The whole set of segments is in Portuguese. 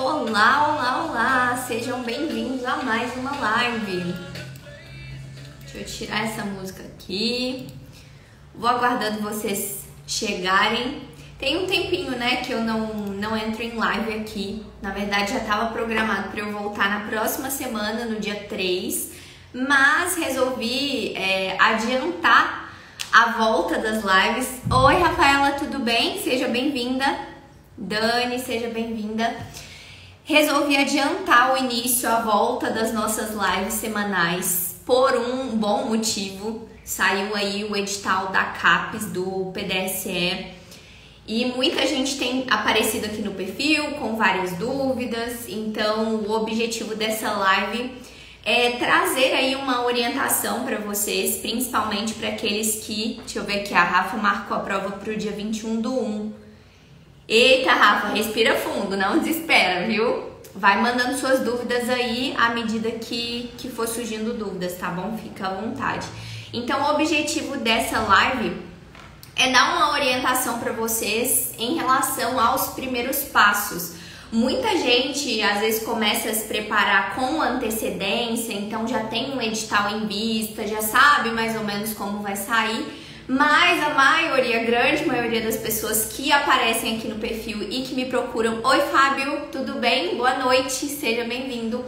Olá, olá, olá! Sejam bem-vindos a mais uma live. Deixa eu tirar essa música aqui. Vou aguardando vocês chegarem. Tem um tempinho, né, que eu não, não entro em live aqui. Na verdade, já estava programado para eu voltar na próxima semana, no dia 3. Mas resolvi é, adiantar a volta das lives. Oi, Rafaela, tudo bem? Seja bem-vinda. Dani, seja bem-vinda resolvi adiantar o início, a volta das nossas lives semanais por um bom motivo. Saiu aí o edital da CAPES do PDSE e muita gente tem aparecido aqui no perfil com várias dúvidas. Então, o objetivo dessa live é trazer aí uma orientação para vocês, principalmente para aqueles que, deixa eu ver aqui, a Rafa marcou a prova para o dia 21 do 1. Eita, Rafa, respira fundo, não desespera, viu? Vai mandando suas dúvidas aí à medida que, que for surgindo dúvidas, tá bom? Fica à vontade. Então, o objetivo dessa live é dar uma orientação para vocês em relação aos primeiros passos. Muita gente às vezes começa a se preparar com antecedência, então já tem um edital em vista, já sabe mais ou menos como vai sair mas a maioria, a grande maioria das pessoas que aparecem aqui no perfil e que me procuram, oi Fábio, tudo bem? Boa noite, seja bem-vindo.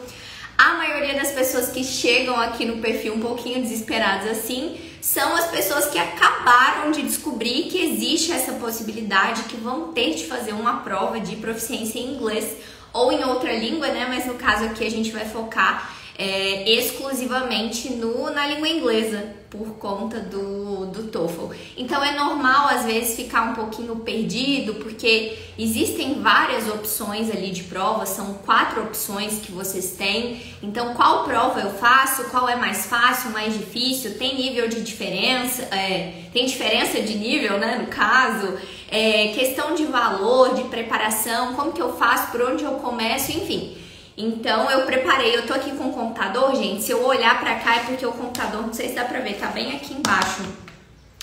A maioria das pessoas que chegam aqui no perfil um pouquinho desesperadas assim, são as pessoas que acabaram de descobrir que existe essa possibilidade, que vão ter de fazer uma prova de proficiência em inglês ou em outra língua, né? Mas no caso aqui a gente vai focar é, exclusivamente no, na língua inglesa por conta do, do TOEFL. Então é normal às vezes ficar um pouquinho perdido, porque existem várias opções ali de prova, são quatro opções que vocês têm. Então qual prova eu faço, qual é mais fácil, mais difícil, tem nível de diferença, é, tem diferença de nível, né, no caso, é, questão de valor, de preparação, como que eu faço, por onde eu começo, enfim. Então eu preparei, eu tô aqui com o computador, gente. Se eu olhar para cá é porque o computador, não sei se dá pra ver, tá bem aqui embaixo.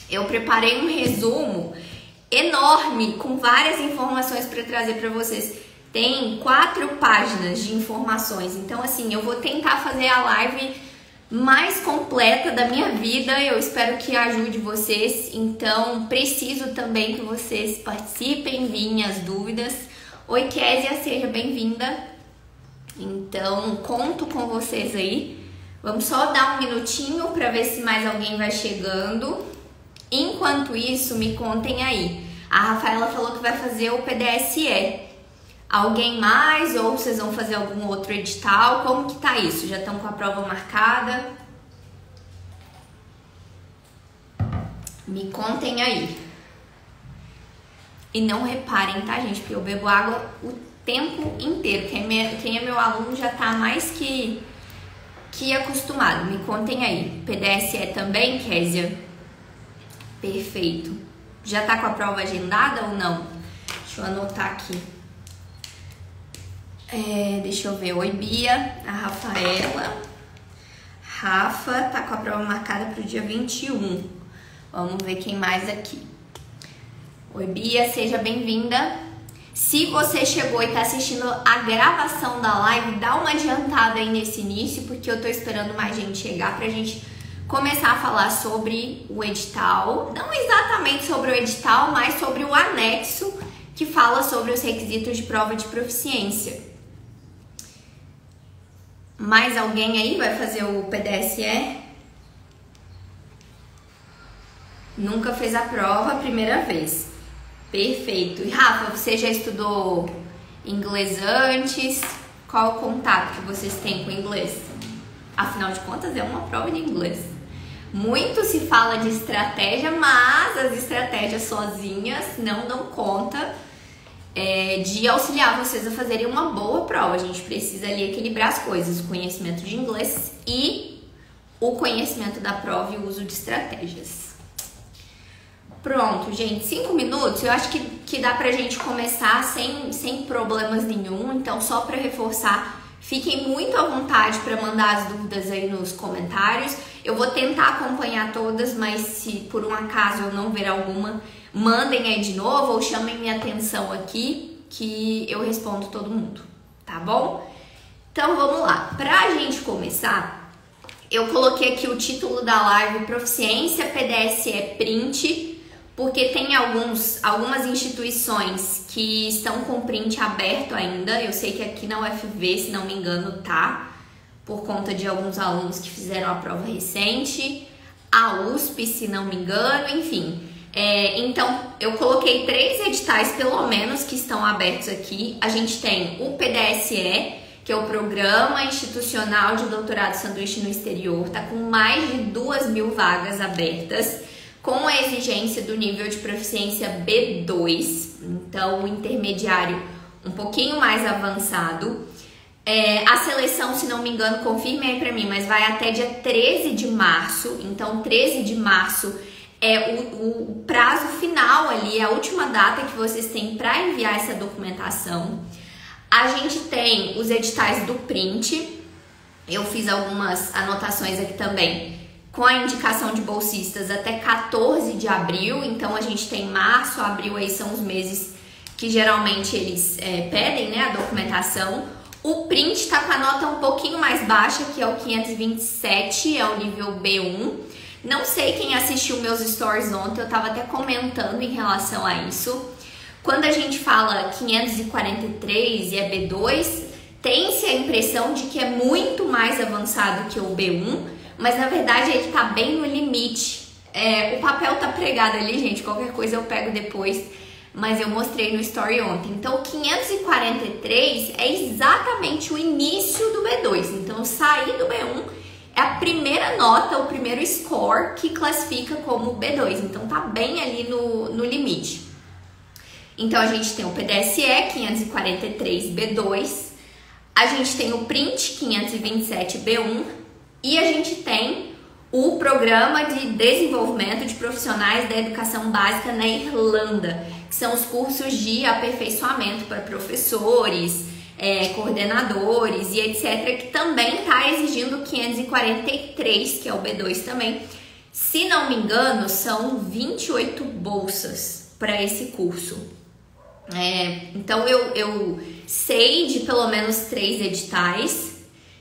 Eu preparei um resumo enorme com várias informações para trazer para vocês. Tem quatro páginas de informações. Então, assim, eu vou tentar fazer a live mais completa da minha vida. Eu espero que ajude vocês. Então, preciso também que vocês participem, vinhem as dúvidas. Oi, Késia, seja bem-vinda. Então, conto com vocês aí. Vamos só dar um minutinho para ver se mais alguém vai chegando. Enquanto isso, me contem aí. A Rafaela falou que vai fazer o PDSE. Alguém mais ou vocês vão fazer algum outro edital? Como que tá isso? Já estão com a prova marcada? Me contem aí. E não reparem, tá, gente? Porque eu bebo água o tempo inteiro. Quem é, quem é meu aluno já está mais que, que acostumado. Me contem aí. PDSE também, Késia? Perfeito. Já tá com a prova agendada ou não? Deixa eu anotar aqui. É, deixa eu ver. Oi, Bia, a Rafaela. Rafa tá com a prova marcada para o dia 21. Vamos ver quem mais aqui. Oi, Bia, seja bem-vinda. Se você chegou e está assistindo a gravação da live, dá uma adiantada aí nesse início, porque eu tô esperando mais gente chegar pra gente começar a falar sobre o edital. Não exatamente sobre o edital, mas sobre o anexo que fala sobre os requisitos de prova de proficiência. Mais alguém aí vai fazer o PDSE? Nunca fez a prova, primeira vez. Perfeito. E Rafa, você já estudou inglês antes? Qual o contato que vocês têm com o inglês? Afinal de contas, é uma prova de inglês. Muito se fala de estratégia, mas as estratégias sozinhas não dão conta é, de auxiliar vocês a fazerem uma boa prova. A gente precisa ali equilibrar as coisas, o conhecimento de inglês e o conhecimento da prova e o uso de estratégias. Pronto, gente, cinco minutos eu acho que, que dá pra gente começar sem, sem problemas nenhum. Então, só para reforçar, fiquem muito à vontade para mandar as dúvidas aí nos comentários. Eu vou tentar acompanhar todas, mas se por um acaso eu não ver alguma, mandem aí de novo ou chamem minha atenção aqui que eu respondo todo mundo, tá bom? Então vamos lá. Pra gente começar, eu coloquei aqui o título da live Proficiência PDSE Print, porque tem alguns, algumas instituições que estão com print aberto ainda. Eu sei que aqui na UFV, se não me engano, tá, por conta de alguns alunos que fizeram a prova recente. A USP, se não me engano, enfim. É, então, eu coloquei três editais, pelo menos, que estão abertos aqui. A gente tem o PDSE, que é o Programa Institucional de Doutorado Sanduíche no Exterior, tá com mais de duas mil vagas abertas, com a exigência do nível de proficiência B2, então o intermediário um pouquinho mais avançado. É, a seleção, se não me engano, confirme aí pra mim, mas vai até dia 13 de março, então 13 de março é o, o prazo final ali, é a última data que vocês têm para enviar essa documentação. A gente tem os editais do print. Eu fiz algumas anotações aqui também com a indicação de bolsistas até 14 de abril. Então a gente tem março, abril aí são os meses que geralmente eles é, pedem né, a documentação. O print está com a nota um pouquinho mais baixa, que é o 527, é o nível B1. Não sei quem assistiu meus stories ontem, eu tava até comentando em relação a isso. Quando a gente fala 543 e é B2, tem-se a impressão de que é muito mais avançado que o B1, mas na verdade ele tá bem no limite. É, o papel tá pregado ali, gente, qualquer coisa eu pego depois, mas eu mostrei no story ontem. Então, o 543 é exatamente o início do B2. Então, sair do B1 é a primeira nota, o primeiro score que classifica como B2. Então tá bem ali no, no limite. Então a gente tem o PDSE 543B2, a gente tem o Print 527B1 e a gente tem o Programa de Desenvolvimento de Profissionais da Educação Básica na Irlanda, que são os cursos de aperfeiçoamento para professores, é, coordenadores e etc., que também está exigindo 543, que é o B2 também. Se não me engano, são 28 bolsas para esse curso. É, então eu, eu sei de pelo menos três editais.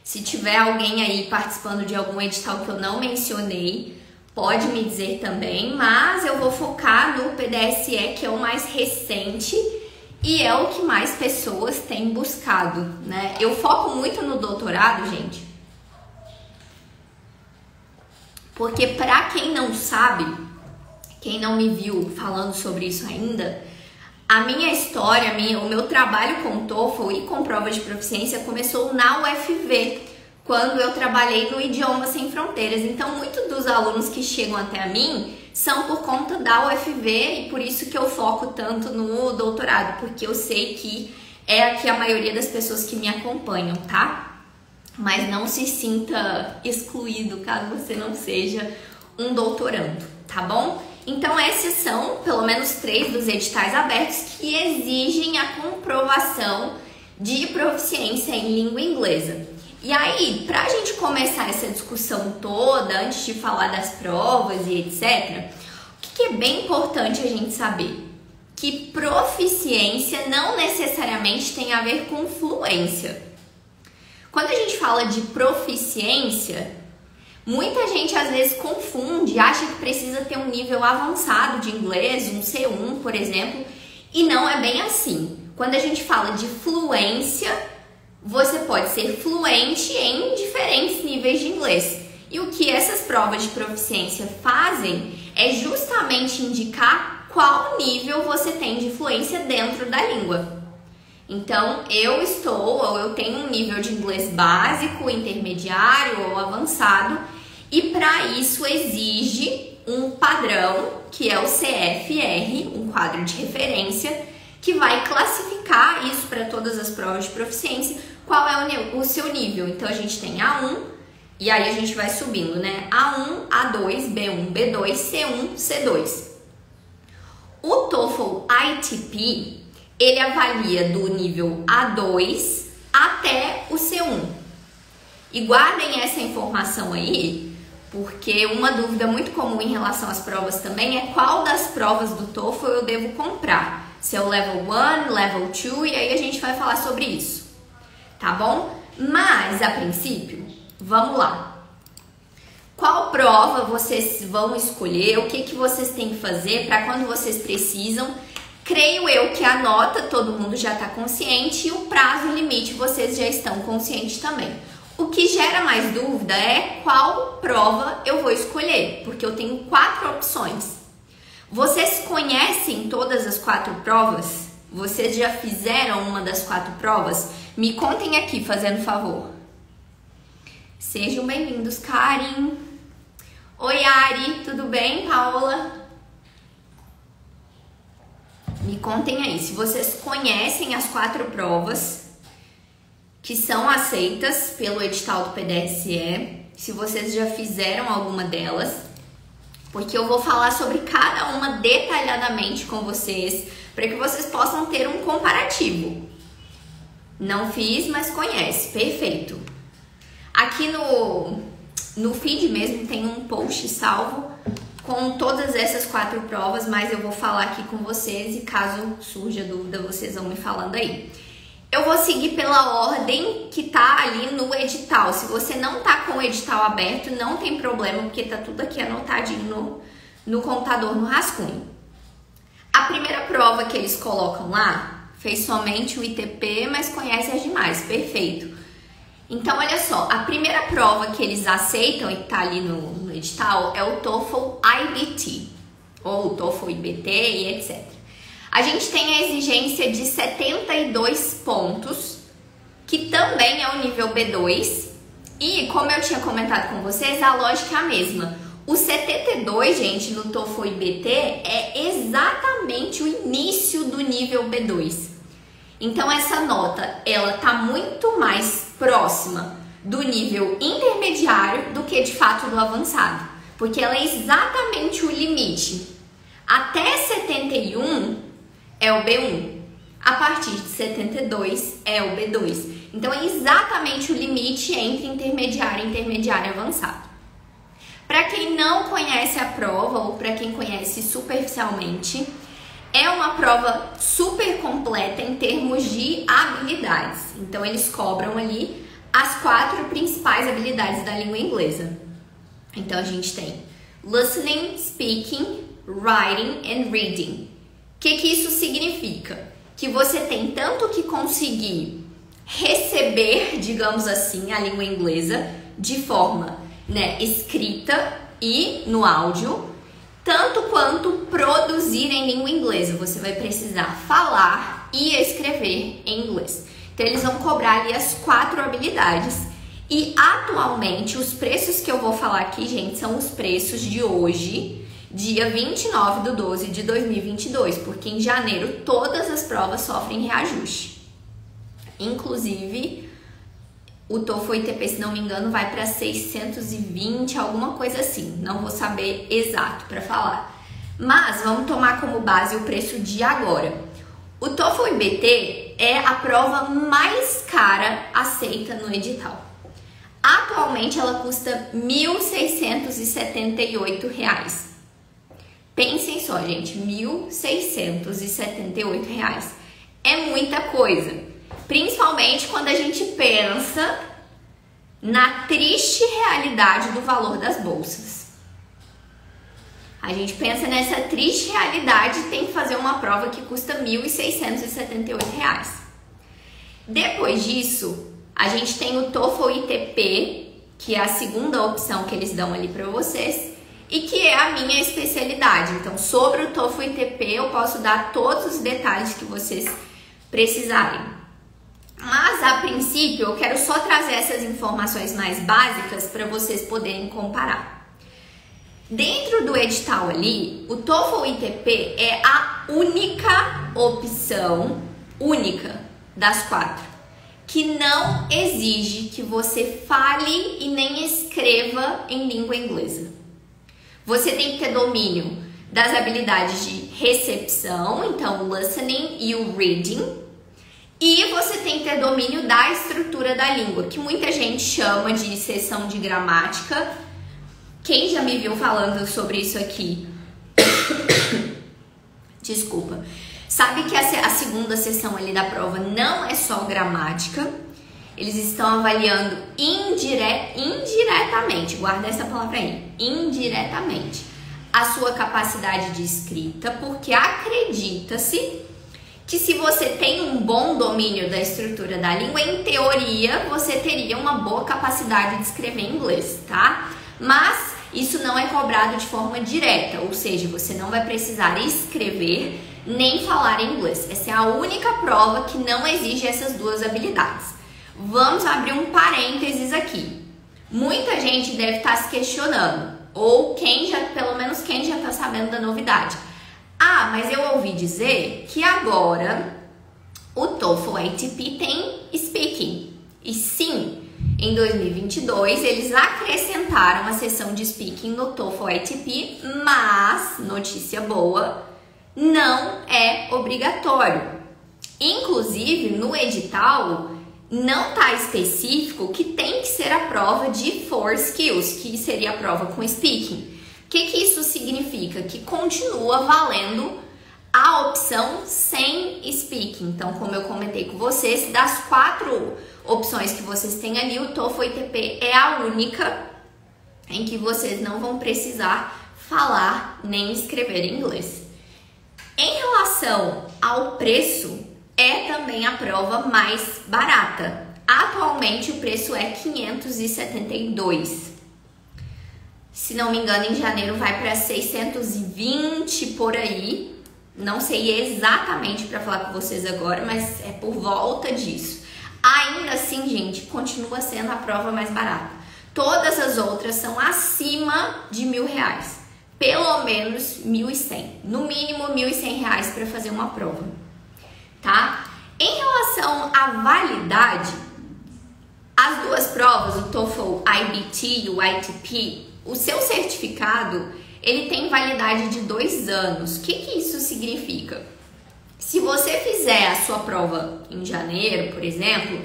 Se tiver alguém aí participando de algum edital que eu não mencionei, pode me dizer também, mas eu vou focar no PDSE, que é o mais recente e é o que mais pessoas têm buscado, né? Eu foco muito no doutorado, gente. Porque para quem não sabe, quem não me viu falando sobre isso ainda, a minha história, minha, o meu trabalho com TOEFL e com prova de proficiência começou na UFV, quando eu trabalhei no Idioma Sem Fronteiras. Então, muitos dos alunos que chegam até mim são por conta da UFV e por isso que eu foco tanto no doutorado, porque eu sei que é aqui a maioria das pessoas que me acompanham, tá? Mas não se sinta excluído caso você não seja um doutorando, tá bom? Então, esses são pelo menos três dos editais abertos que exigem a comprovação de proficiência em língua inglesa. E aí, para a gente começar essa discussão toda, antes de falar das provas e etc., o que, é bem importante a gente saber? Que proficiência não necessariamente tem a ver com fluência. Quando a gente fala de proficiência, muita gente às vezes confunde, acha que precisa ter um nível avançado de inglês, um C1, por exemplo, e não é bem assim. Quando a gente fala de fluência, você pode ser fluente em diferentes níveis de inglês. E o que essas provas de proficiência fazem é justamente indicar qual nível você tem de fluência dentro da língua. Então, eu estou ou eu tenho um nível de inglês básico, intermediário ou avançado, e para isso exige um padrão, que é o CFR, um quadro de referência, que vai classificar isso para todas as provas de proficiência qual é o, o seu nível. Então a gente tem A1 e aí a gente vai subindo, né? A1, A2, B1, B2, C1, C2. O TOEFL ITP, ele avalia do nível A2 até o C1. E guardem essa informação aí, porque uma dúvida muito comum em relação às provas também é qual das provas do TOEFL eu devo comprar. Se é o level 1, level 2, e aí a gente vai falar sobre isso. tá bom? Mas a princípio, vamos lá. Qual prova vocês vão escolher? O que, que vocês têm que fazer para quando vocês precisam? Creio eu que a nota todo mundo já está consciente e o prazo limite vocês já estão conscientes também. O que gera mais dúvida é qual prova eu vou escolher, porque eu tenho quatro opções. Vocês conhecem todas as quatro provas? Vocês já fizeram uma das quatro provas? Me contem aqui, fazendo favor. Sejam bem-vindos, Karim. Oi, Ari, tudo bem, Paola? Me contem aí, se vocês conhecem as quatro provas que são aceitas pelo edital do PDSE, se vocês já fizeram alguma delas, porque eu vou falar sobre cada uma detalhadamente com vocês, para que vocês possam ter um comparativo. Não fiz, mas conhece. Perfeito. Aqui no, no feed mesmo tem um post salvo com todas essas quatro provas, mas eu vou falar aqui com vocês e caso surja dúvida, vocês vão me falando aí. Eu vou seguir pela ordem que tá ali no edital. Se você não tá com o edital aberto, não tem problema, porque tá tudo aqui anotadinho no, no computador, no rascunho. A primeira prova que eles colocam lá fez somente o ITP, mas conhece as demais, perfeito. Então, olha só, a primeira prova que eles aceitam e tá ali no, no edital é o TOEFL IBT, ou TOEFL IBT e etc. A gente tem a exigência de 72 pontos, que também é o nível B2, e como eu tinha comentado com vocês, a lógica é a mesma. O 72, gente, no TOEFL IBT é exatamente o início do nível B2. Então essa nota, ela tá muito mais próxima do nível intermediário do que de fato do avançado, porque ela é exatamente o limite. Até 71 é o B1. A partir de 72 é o B2. Então é exatamente o limite entre intermediário, intermediário e avançado. Para quem não conhece a prova ou para quem conhece superficialmente, é uma prova super completa em termos de habilidades. Então eles cobram ali as quatro principais habilidades da língua inglesa. Então a gente tem listening, speaking, writing and reading. O que, que isso significa? Que você tem tanto que conseguir receber, digamos assim, a língua inglesa de forma né, escrita e no áudio, tanto quanto produzir em língua inglesa. Você vai precisar falar e escrever em inglês. Então, eles vão cobrar ali as quatro habilidades. E atualmente, os preços que eu vou falar aqui, gente, são os preços de hoje, dia 29 de 12 de 2022, porque em janeiro todas as provas sofrem reajuste. Inclusive, o TOEFL ITP, se não me engano, vai para 620, alguma coisa assim. Não vou saber exato para falar. Mas vamos tomar como base o preço de agora. O TOEFL IBT é a prova mais cara aceita no edital. Atualmente ela custa R$ 1.678. Pensem só, gente, R$ 1.678. É muita coisa. Principalmente quando a gente pensa na triste realidade do valor das bolsas. A gente pensa nessa triste realidade e tem que fazer uma prova que custa R$ 1.678. Depois disso, a gente tem o TOEFL ITP, que é a segunda opção que eles dão ali para vocês e que é a minha especialidade. Então, sobre o TOEFL ITP, eu posso dar todos os detalhes que vocês precisarem. Mas a princípio eu quero só trazer essas informações mais básicas para vocês poderem comparar. Dentro do edital ali, o TOEFL ITP é a única opção, única das quatro, que não exige que você fale e nem escreva em língua inglesa. Você tem que ter domínio das habilidades de recepção, então o listening e o reading, e você tem que ter domínio da estrutura da língua, que muita gente chama de sessão de gramática. Quem já me viu falando sobre isso aqui? Desculpa. Sabe que a segunda sessão ali da prova não é só gramática. Eles estão avaliando indire... indiretamente, guarda essa palavra aí, indiretamente, a sua capacidade de escrita, porque acredita-se que se você tem um bom domínio da estrutura da língua, em teoria você teria uma boa capacidade de escrever inglês, tá? Mas isso não é cobrado de forma direta, ou seja, você não vai precisar escrever nem falar inglês. Essa é a única prova que não exige essas duas habilidades. Vamos abrir um parênteses aqui. Muita gente deve estar se questionando, ou quem já, pelo menos quem já está sabendo da novidade. Ah, mas eu ouvi dizer que agora o TOEFL ATP tem speaking. E sim, em 2022 eles acrescentaram uma sessão de speaking no TOEFL ATP, mas notícia boa, não é obrigatório. Inclusive no edital não está específico que tem que ser a prova de four skills, que seria a prova com speaking. O que, que isso significa? Que continua valendo a opção sem speaking. Então, como eu comentei com vocês, das quatro opções que vocês têm ali, o TOEFL ITP é a única em que vocês não vão precisar falar nem escrever em inglês. Em relação ao preço, é também a prova mais barata. Atualmente o preço é 572 se não me engano, em janeiro vai para 620 por aí. Não sei exatamente para falar com vocês agora, mas é por volta disso. Ainda assim, gente, continua sendo a prova mais barata. Todas as outras são acima de mil reais. Pelo menos mil e cem. No mínimo mil e cem reais para fazer uma prova. Tá? Em relação à validade, as duas provas, o TOEFL IBT e o ITP, o seu certificado ele tem validade de dois anos. O que, que isso significa? Se você fizer a sua prova em janeiro, por exemplo,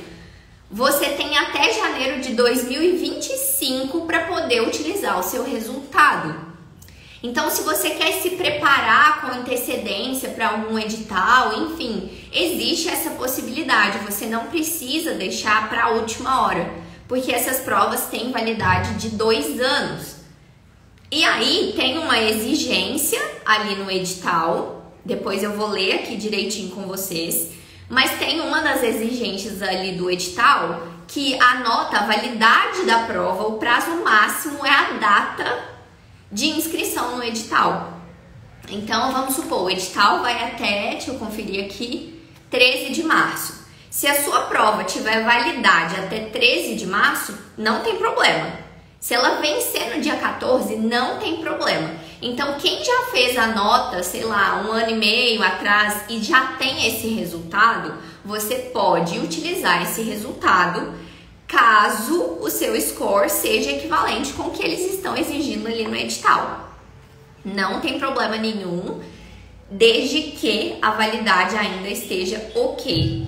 você tem até janeiro de 2025 para poder utilizar o seu resultado. Então, se você quer se preparar com antecedência para algum edital, enfim, existe essa possibilidade. Você não precisa deixar para a última hora porque essas provas têm validade de dois anos. E aí tem uma exigência ali no edital, depois eu vou ler aqui direitinho com vocês, mas tem uma das exigências ali do edital que anota a validade da prova, o prazo máximo é a data de inscrição no edital. Então vamos supor, o edital vai até, deixa eu conferir aqui, 13 de março. Se a sua prova tiver validade até 13 de março, não tem problema. Se ela vencer no dia 14, não tem problema. Então, quem já fez a nota, sei lá, um ano e meio atrás e já tem esse resultado, você pode utilizar esse resultado caso o seu score seja equivalente com o que eles estão exigindo ali no edital. Não tem problema nenhum, desde que a validade ainda esteja ok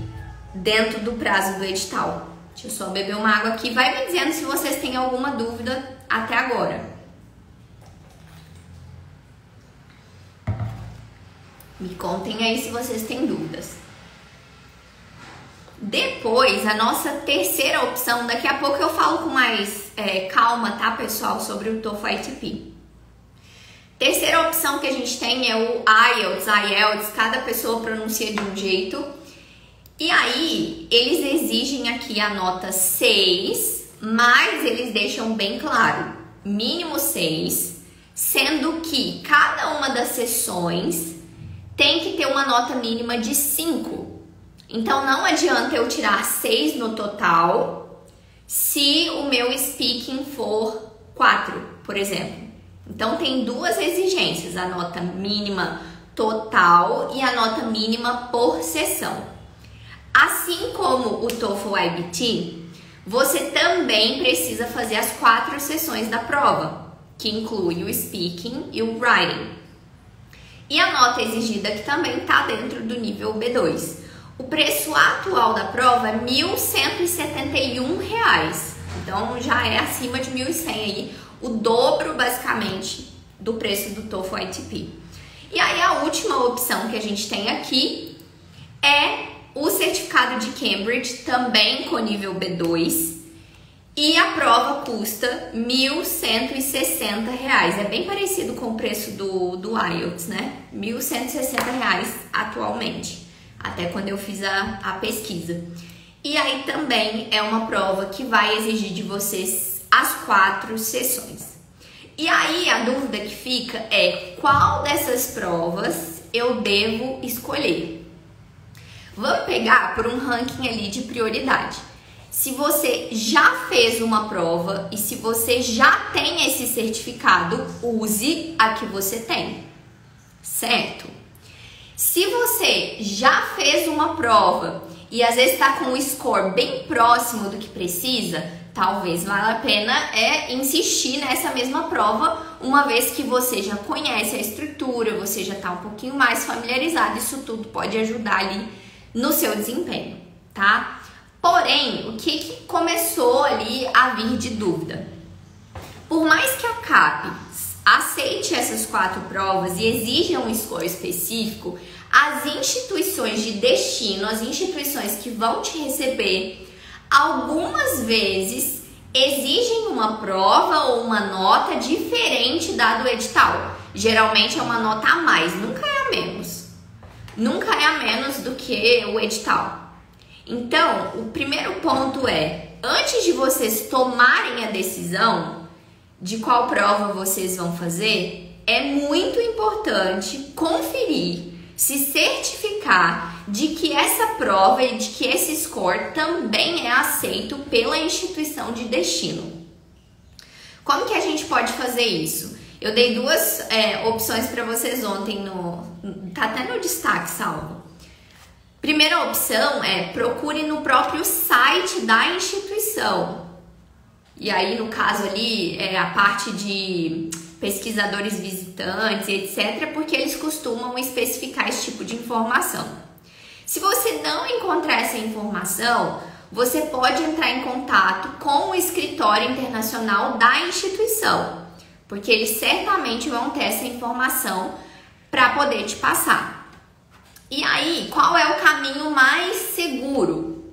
dentro do prazo do edital. Deixa eu só beber uma água aqui. Vai me dizendo se vocês têm alguma dúvida até agora. Me contem aí se vocês têm dúvidas. Depois, a nossa terceira opção, daqui a pouco eu falo com mais é, calma, tá, pessoal, sobre o TOEFL ITP. Terceira opção que a gente tem é o IELTS, IELTS, cada pessoa pronuncia de um jeito. E aí, eles exigem aqui a nota 6, mas eles deixam bem claro, mínimo 6, sendo que cada uma das sessões tem que ter uma nota mínima de 5. Então não adianta eu tirar 6 no total se o meu speaking for 4, por exemplo. Então tem duas exigências, a nota mínima total e a nota mínima por sessão. Assim como o TOEFL IBT, você também precisa fazer as quatro sessões da prova, que inclui o speaking e o writing. E a nota exigida que também está dentro do nível B2. O preço atual da prova é 1.171 reais. Então já é acima de 1.100 aí, o dobro basicamente do preço do TOEFL ITP. E aí a última opção que a gente tem aqui é o certificado de Cambridge também com nível B2 e a prova custa R$ 1.160. É bem parecido com o preço do, do IELTS, né? R$ 1.160 atualmente, até quando eu fiz a, a pesquisa. E aí também é uma prova que vai exigir de vocês as quatro sessões. E aí a dúvida que fica é qual dessas provas eu devo escolher? Vamos pegar por um ranking ali de prioridade. Se você já fez uma prova e se você já tem esse certificado, use a que você tem, certo? Se você já fez uma prova e às vezes está com o score bem próximo do que precisa, talvez valha a pena é insistir nessa mesma prova, uma vez que você já conhece a estrutura, você já está um pouquinho mais familiarizado, isso tudo pode ajudar ali no seu desempenho, tá? Porém, o que, que começou ali a vir de dúvida? Por mais que a CAP aceite essas quatro provas e exija um score específico, as instituições de destino, as instituições que vão te receber, algumas vezes exigem uma prova ou uma nota diferente da do edital. Geralmente é uma nota a mais, nunca é a menos. Nunca é a menos do que o edital. Então, o primeiro ponto é: antes de vocês tomarem a decisão de qual prova vocês vão fazer, é muito importante conferir, se certificar de que essa prova e de que esse score também é aceito pela instituição de destino. Como que a gente pode fazer isso? Eu dei duas é, opções para vocês ontem no. Tá até no destaque, salvo. Primeira opção é procure no próprio site da instituição. E aí, no caso ali, é a parte de pesquisadores visitantes, etc., porque eles costumam especificar esse tipo de informação. Se você não encontrar essa informação, você pode entrar em contato com o escritório internacional da instituição, porque eles certamente vão ter essa informação para poder te passar. E aí, qual é o caminho mais seguro?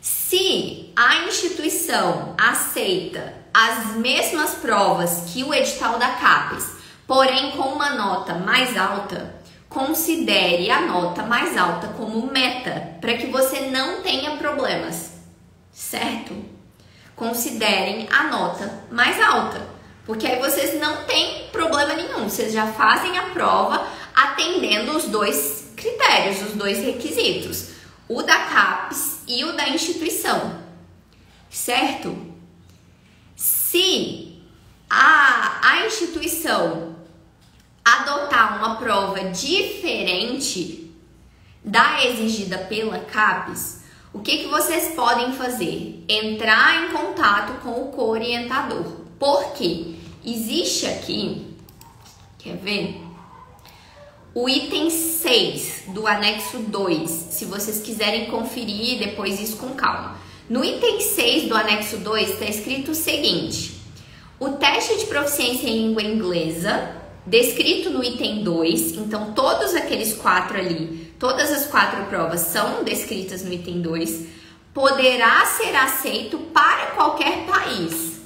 Se a instituição aceita as mesmas provas que o edital da CAPES, porém com uma nota mais alta, considere a nota mais alta como meta, para que você não tenha problemas, certo? Considerem a nota mais alta, porque aí vocês não têm problema nenhum, vocês já fazem a prova atendendo os dois critérios, os dois requisitos, o da CAPES e o da instituição, certo? Se a, a instituição adotar uma prova diferente da exigida pela CAPES, o que, que vocês podem fazer? Entrar em contato com o co-orientador. Porque existe aqui, quer ver? o item 6 do anexo 2, se vocês quiserem conferir depois isso com calma. No item 6 do anexo 2 está escrito o seguinte: o teste de proficiência em língua inglesa, descrito no item 2, então todos aqueles quatro ali, todas as quatro provas são descritas no item 2, poderá ser aceito para qualquer país.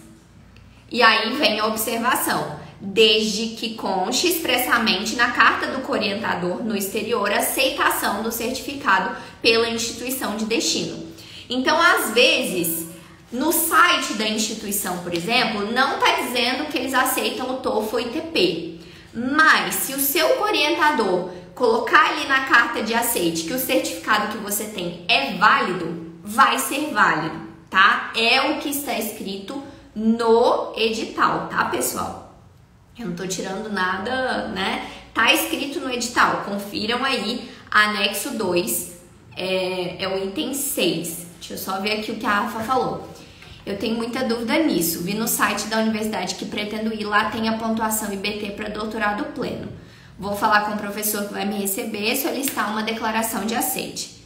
E aí vem a observação desde que conste expressamente na carta do orientador no exterior a aceitação do certificado pela instituição de destino. Então, às vezes, no site da instituição, por exemplo, não está dizendo que eles aceitam o TOEFL e TP. Mas se o seu orientador colocar ali na carta de aceite que o certificado que você tem é válido, vai ser válido, tá? É o que está escrito no edital, tá, pessoal? Eu não tô tirando nada, né? Tá escrito no edital, confiram aí, anexo 2, é, é o item 6. Deixa eu só ver aqui o que a Rafa falou. Eu tenho muita dúvida nisso. Vi no site da universidade que pretendo ir lá tem a pontuação IBT para doutorado pleno. Vou falar com o professor que vai me receber, solicitar uma declaração de aceite.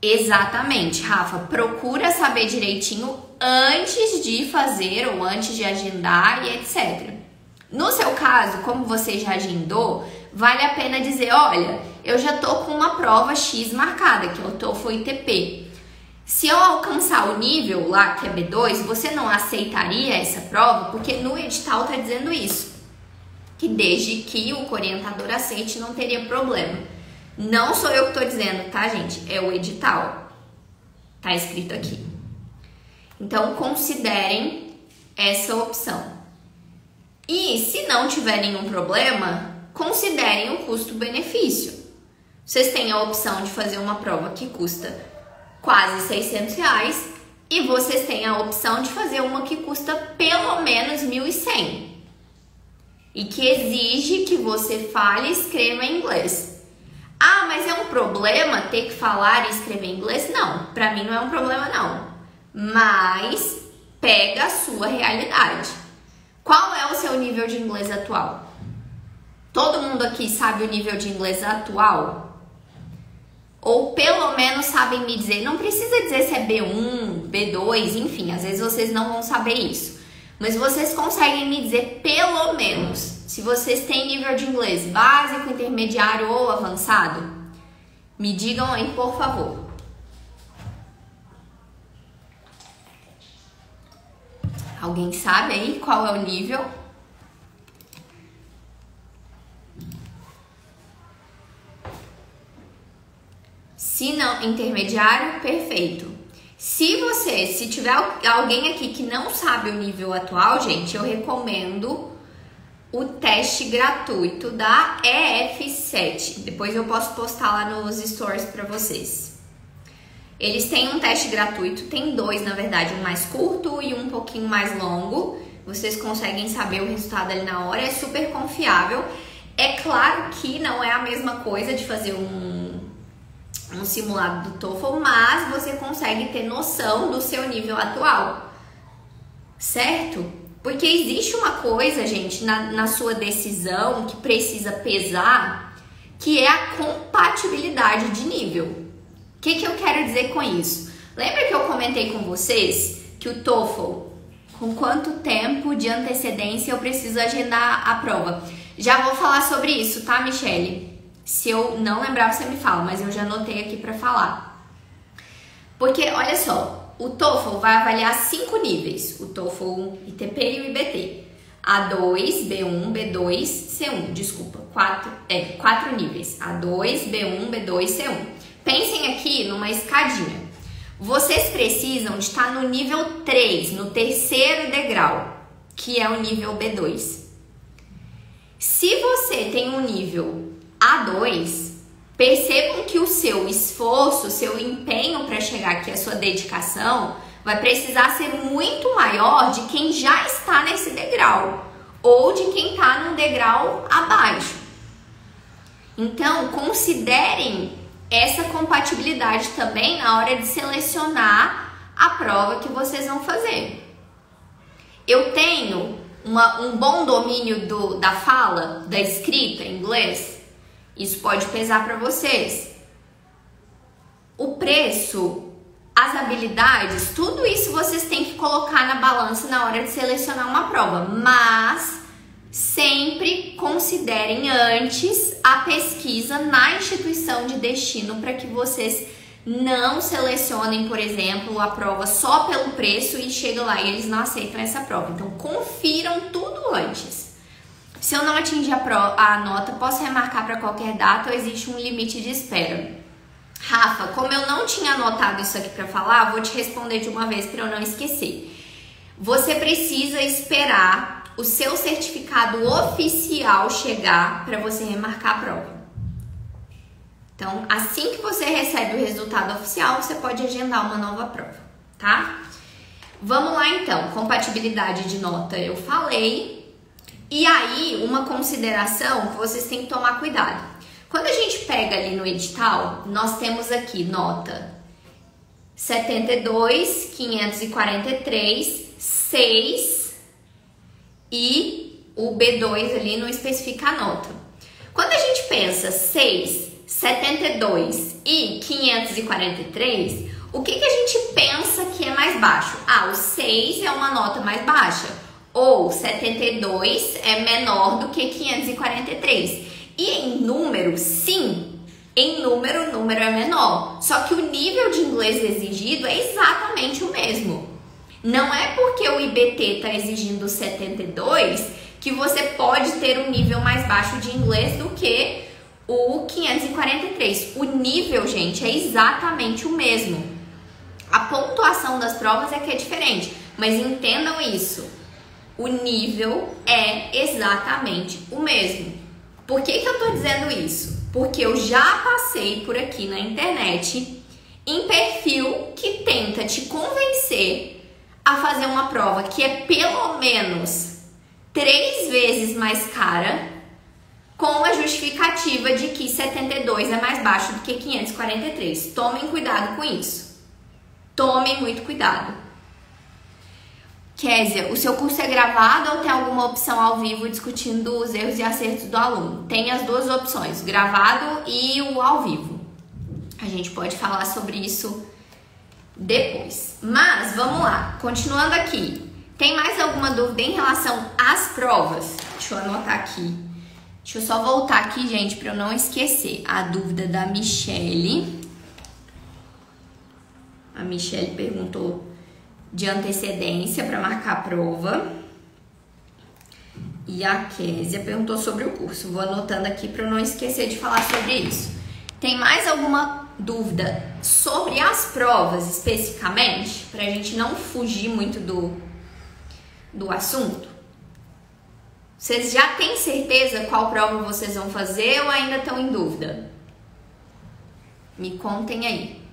Exatamente, Rafa. Procura saber direitinho antes de fazer ou antes de agendar e etc. No seu caso, como você já agendou, vale a pena dizer, olha, eu já tô com uma prova X marcada, que é o TOEFL ITP. Se eu alcançar o nível lá, que é B2, você não aceitaria essa prova? Porque no edital tá dizendo isso. Que desde que o orientador aceite, não teria problema. Não sou eu que tô dizendo, tá, gente? É o edital. Tá escrito aqui. Então, considerem essa opção. E se não tiver nenhum problema, considerem o custo-benefício. Vocês têm a opção de fazer uma prova que custa quase 600 reais e vocês têm a opção de fazer uma que custa pelo menos 1.100 e que exige que você fale e escreva em inglês. Ah, mas é um problema ter que falar e escrever em inglês? Não, para mim não é um problema não. Mas pega a sua realidade. Qual é o seu nível de inglês atual? Todo mundo aqui sabe o nível de inglês atual? Ou pelo menos sabem me dizer, não precisa dizer se é B1, B2, enfim, às vezes vocês não vão saber isso. Mas vocês conseguem me dizer pelo menos se vocês têm nível de inglês básico, intermediário ou avançado? Me digam aí, por favor. Alguém sabe aí qual é o nível? Se não intermediário, perfeito. Se você, se tiver alguém aqui que não sabe o nível atual, gente, eu recomendo o teste gratuito da EF7. Depois eu posso postar lá nos stories para vocês. Eles têm um teste gratuito, tem dois na verdade, um mais curto e um pouquinho mais longo. Vocês conseguem saber o resultado ali na hora, é super confiável. É claro que não é a mesma coisa de fazer um, um simulado do TOEFL, mas você consegue ter noção do seu nível atual, certo? Porque existe uma coisa, gente, na, na sua decisão que precisa pesar, que é a compatibilidade de nível que, que eu quero dizer com isso? Lembra que eu comentei com vocês que o TOEFL, com quanto tempo de antecedência eu preciso agendar a prova? Já vou falar sobre isso, tá, Michele? Se eu não lembrar, você me fala, mas eu já anotei aqui para falar. Porque, olha só, o TOEFL vai avaliar cinco níveis: o TOEFL ITP e o IBT. A2, B1, B2, C1. Desculpa, quatro, é, quatro níveis: A2, B1, B2, C1. Pensem aqui numa escadinha. Vocês precisam de estar no nível 3, no terceiro degrau, que é o nível B2. Se você tem um nível A2, percebam que o seu esforço, seu empenho para chegar aqui, a sua dedicação, vai precisar ser muito maior de quem já está nesse degrau ou de quem está num degrau abaixo. Então, considerem essa compatibilidade também na hora de selecionar a prova que vocês vão fazer. Eu tenho uma, um bom domínio do, da fala, da escrita em inglês, isso pode pesar para vocês. O preço, as habilidades, tudo isso vocês têm que colocar na balança na hora de selecionar uma prova, mas sempre considerem antes a pesquisa na instituição de destino para que vocês não selecionem, por exemplo, a prova só pelo preço e chega lá e eles não aceitam essa prova. Então, confiram tudo antes. Se eu não atingir a, pro, a nota, posso remarcar para qualquer data ou existe um limite de espera? Rafa, como eu não tinha anotado isso aqui para falar, vou te responder de uma vez para eu não esquecer. Você precisa esperar o seu certificado oficial chegar para você remarcar a prova. Então, assim que você recebe o resultado oficial, você pode agendar uma nova prova, tá? Vamos lá então, compatibilidade de nota eu falei. E aí, uma consideração que vocês têm que tomar cuidado. Quando a gente pega ali no edital, nós temos aqui nota 72, 543, 6 e o B2 ali não especifica a nota. Quando a gente pensa 6, 72 e 543, o que, que a gente pensa que é mais baixo? Ah, o 6 é uma nota mais baixa, ou 72 é menor do que 543. E em número, sim, em número, o número é menor. Só que o nível de inglês exigido é exatamente o mesmo. Não é porque o IBT está exigindo 72 que você pode ter um nível mais baixo de inglês do que o 543. O nível, gente, é exatamente o mesmo. A pontuação das provas é que é diferente, mas entendam isso. O nível é exatamente o mesmo. Por que, que eu tô dizendo isso? Porque eu já passei por aqui na internet em perfil que tenta te convencer a fazer uma prova que é pelo menos três vezes mais cara, com a justificativa de que 72 é mais baixo do que 543. Tomem cuidado com isso. Tomem muito cuidado. Késia, o seu curso é gravado ou tem alguma opção ao vivo discutindo os erros e acertos do aluno? Tem as duas opções, gravado e o ao vivo. A gente pode falar sobre isso depois. Mas vamos lá, continuando aqui. Tem mais alguma dúvida em relação às provas? Deixa eu anotar aqui. Deixa eu só voltar aqui, gente, para eu não esquecer. A dúvida da Michele. A Michele perguntou de antecedência para marcar a prova. E a Késia perguntou sobre o curso. Vou anotando aqui para eu não esquecer de falar sobre isso. Tem mais alguma dúvida sobre as provas especificamente? Para a gente não fugir muito do, do assunto? Vocês já têm certeza qual prova vocês vão fazer ou ainda estão em dúvida? Me contem aí.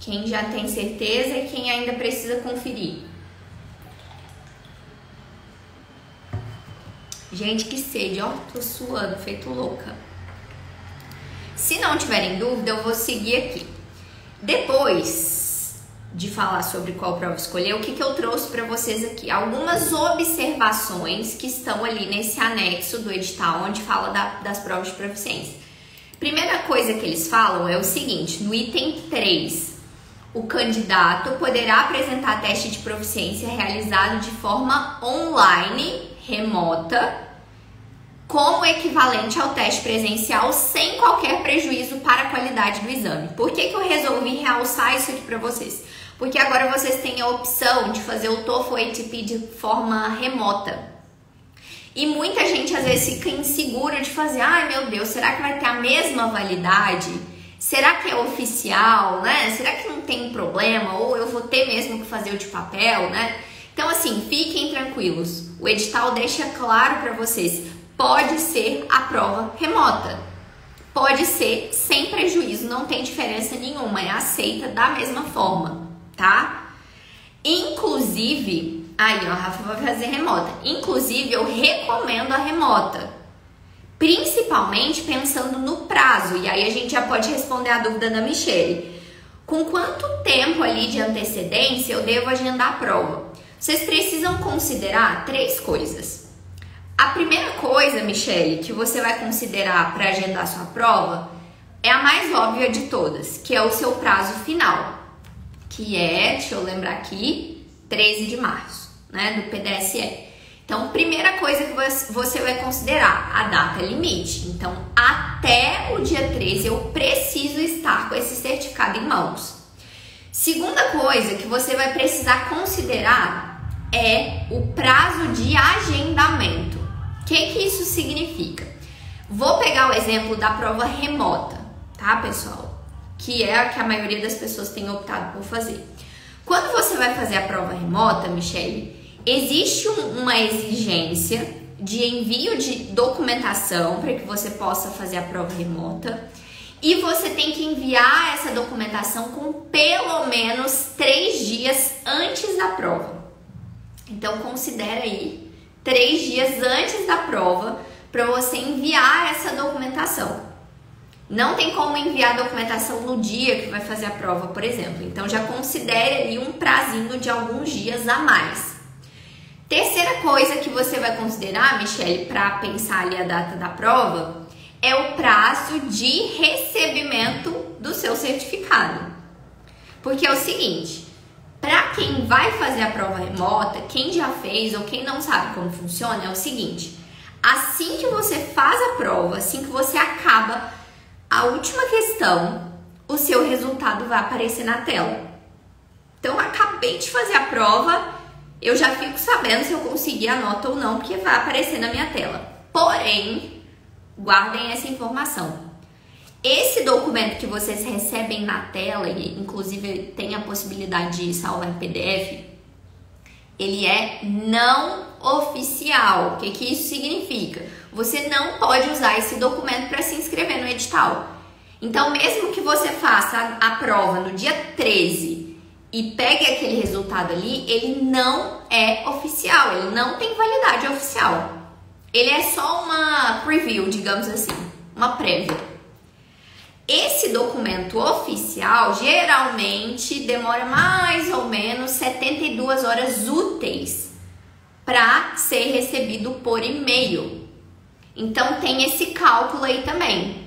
Quem já tem certeza e quem ainda precisa conferir. Gente, que sede, ó, tô suando, feito louca. Se não tiverem dúvida, eu vou seguir aqui. Depois de falar sobre qual prova escolher, o que, que eu trouxe para vocês aqui? Algumas observações que estão ali nesse anexo do edital, onde fala da, das provas de proficiência. Primeira coisa que eles falam é o seguinte: no item 3, o candidato poderá apresentar teste de proficiência realizado de forma online, remota, como equivalente ao teste presencial, sem qualquer prejuízo para a qualidade do exame. Por que, que eu resolvi realçar isso aqui para vocês? Porque agora vocês têm a opção de fazer o TOEFL ATP de forma remota. E muita gente às vezes fica insegura de fazer, ai meu Deus, será que vai ter a mesma validade? Será que é oficial, né? Será que não tem problema? Ou eu vou ter mesmo que fazer o de papel, né? Então, assim, fiquem tranquilos. O edital deixa claro para vocês: pode ser a prova remota. Pode ser sem prejuízo, não tem diferença nenhuma, é aceita da mesma forma, tá? Inclusive, aí ó, a Rafa vai fazer remota. Inclusive, eu recomendo a remota principalmente pensando no prazo. E aí a gente já pode responder a dúvida da Michelle. Com quanto tempo ali de antecedência eu devo agendar a prova? Vocês precisam considerar três coisas. A primeira coisa, Michelle, que você vai considerar para agendar sua prova é a mais óbvia de todas, que é o seu prazo final, que é, deixa eu lembrar aqui, 13 de março, né, do PDSE. Então, primeira coisa que você vai considerar, a data limite. Então, até o dia 13 eu preciso estar com esse certificado em mãos. Segunda coisa que você vai precisar considerar é o prazo de agendamento. O que, que isso significa? Vou pegar o exemplo da prova remota, tá, pessoal? Que é a que a maioria das pessoas tem optado por fazer. Quando você vai fazer a prova remota, Michelle, Existe um, uma exigência de envio de documentação para que você possa fazer a prova remota. E você tem que enviar essa documentação com pelo menos três dias antes da prova. Então considere aí três dias antes da prova para você enviar essa documentação. Não tem como enviar a documentação no dia que vai fazer a prova, por exemplo. Então já considere ali um prazinho de alguns dias a mais. Terceira coisa que você vai considerar, Michelle, para pensar ali a data da prova, é o prazo de recebimento do seu certificado. Porque é o seguinte, para quem vai fazer a prova remota, quem já fez ou quem não sabe como funciona, é o seguinte: Assim que você faz a prova, assim que você acaba a última questão, o seu resultado vai aparecer na tela. Então, acabei de fazer a prova, eu já fico sabendo se eu consegui a nota ou não, porque vai aparecer na minha tela. Porém, guardem essa informação. Esse documento que vocês recebem na tela, e inclusive tem a possibilidade de salvar em PDF, ele é não oficial. O que, que isso significa? Você não pode usar esse documento para se inscrever no edital. Então, mesmo que você faça a, prova no dia 13 e pegue aquele resultado ali, ele não é oficial, ele não tem validade oficial. Ele é só uma preview, digamos assim, uma prévia. Esse documento oficial geralmente demora mais ou menos 72 horas úteis para ser recebido por e-mail. Então tem esse cálculo aí também.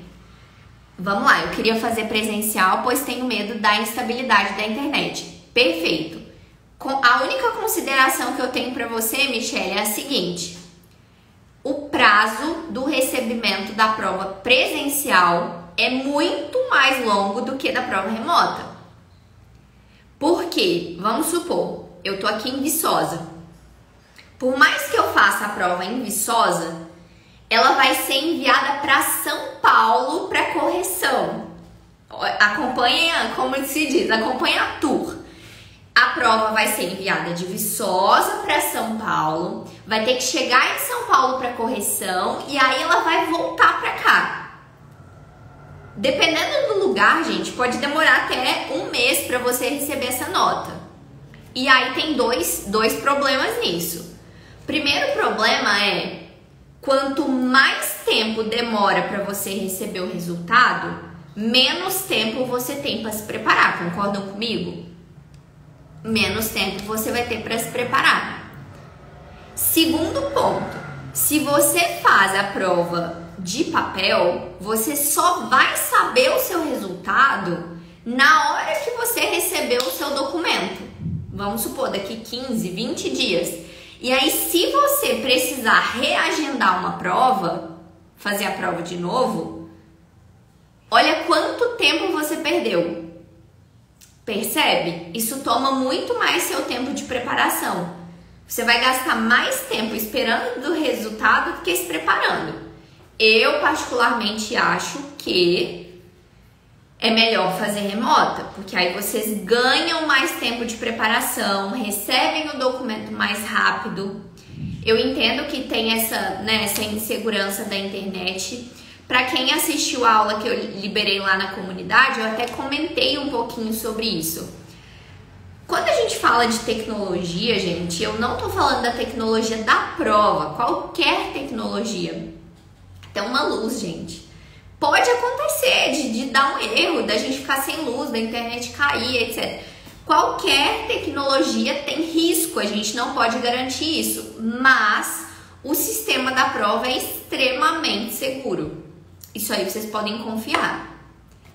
Vamos lá, eu queria fazer presencial, pois tenho medo da instabilidade da internet. Perfeito. A única consideração que eu tenho para você, Michelle, é a seguinte: o prazo do recebimento da prova presencial é muito mais longo do que da prova remota. Por quê? Vamos supor, eu tô aqui em Viçosa. Por mais que eu faça a prova em Viçosa, ela vai ser enviada para São Paulo para correção. Acompanha, como se diz, acompanha a tour. A prova vai ser enviada de Viçosa para São Paulo, vai ter que chegar em São Paulo para correção e aí ela vai voltar para cá. Dependendo do lugar, gente, pode demorar até um mês para você receber essa nota. E aí tem dois, dois problemas nisso. Primeiro problema é quanto mais tempo demora para você receber o resultado, menos tempo você tem para se preparar. Concordam comigo? Menos tempo você vai ter para se preparar. Segundo ponto, se você faz a prova de papel, você só vai saber o seu resultado na hora que você receber o seu documento. Vamos supor, daqui 15, 20 dias. E aí, se você precisar reagendar uma prova, fazer a prova de novo, olha quanto tempo você perdeu. Percebe? Isso toma muito mais seu tempo de preparação. Você vai gastar mais tempo esperando do resultado do que se preparando. Eu particularmente acho que é melhor fazer remota, porque aí vocês ganham mais tempo de preparação, recebem o documento mais rápido. Eu entendo que tem essa, né, essa insegurança da internet. Para quem assistiu a aula que eu liberei lá na comunidade, eu até comentei um pouquinho sobre isso. Quando a gente fala de tecnologia, gente, eu não tô falando da tecnologia da prova, qualquer tecnologia. Tem uma luz, gente pode acontecer de, de dar um erro, da gente ficar sem luz, da internet cair, etc. Qualquer tecnologia tem risco, a gente não pode garantir isso, mas o sistema da prova é extremamente seguro. Isso aí vocês podem confiar.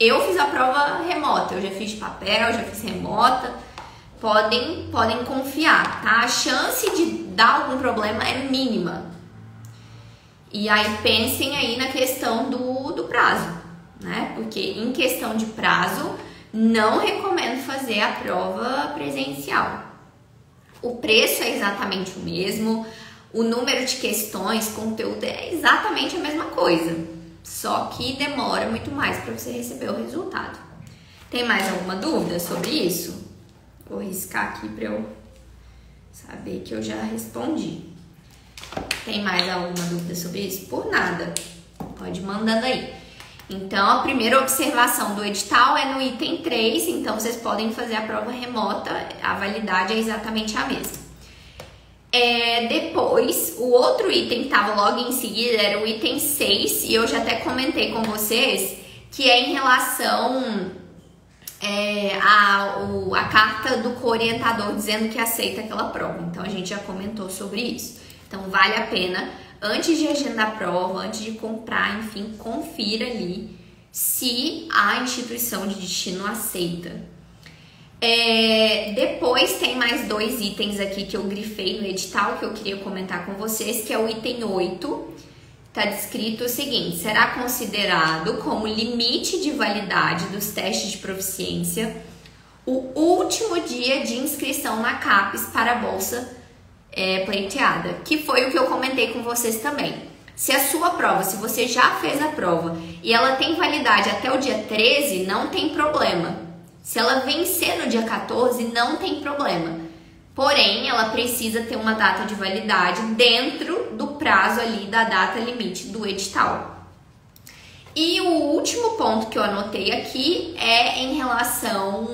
Eu fiz a prova remota, eu já fiz de papel, já fiz remota. Podem, podem confiar, tá? A chance de dar algum problema é mínima. E aí pensem aí na questão do, do prazo, né? Porque em questão de prazo, não recomendo fazer a prova presencial. O preço é exatamente o mesmo, o número de questões, conteúdo é exatamente a mesma coisa, só que demora muito mais para você receber o resultado. Tem mais alguma dúvida sobre isso? Vou riscar aqui para eu saber que eu já respondi. Tem mais alguma dúvida sobre isso? Por nada. Pode ir mandando aí. Então, a primeira observação do edital é no item 3, então vocês podem fazer a prova remota, a validade é exatamente a mesma. É, depois, o outro item que estava logo em seguida era o item 6, e eu já até comentei com vocês, que é em relação é, a, o, a carta do co-orientador dizendo que aceita aquela prova. Então, a gente já comentou sobre isso. Então vale a pena, antes de agendar a prova, antes de comprar, enfim, confira ali se a instituição de destino aceita. É, depois tem mais dois itens aqui que eu grifei no edital que eu queria comentar com vocês, que é o item 8, está descrito o seguinte: será considerado como limite de validade dos testes de proficiência o último dia de inscrição na CAPES para a bolsa é, pleiteada, que foi o que eu comentei com vocês também. Se a sua prova, se você já fez a prova e ela tem validade até o dia 13, não tem problema. Se ela vencer no dia 14, não tem problema. Porém, ela precisa ter uma data de validade dentro do prazo ali da data limite do edital. E o último ponto que eu anotei aqui é em relação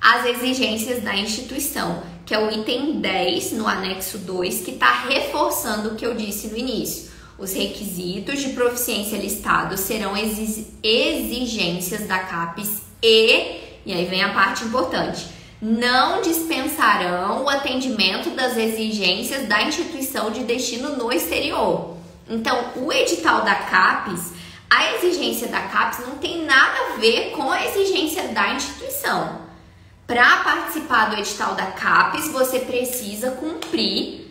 às exigências da instituição, que é o item 10 no anexo 2, que está reforçando o que eu disse no início. Os requisitos de proficiência listados serão exigências da CAPES e, e aí vem a parte importante, não dispensarão o atendimento das exigências da instituição de destino no exterior. Então, o edital da CAPES, a exigência da CAPES não tem nada a ver com a exigência da instituição. Para participar do edital da CAPES, você precisa cumprir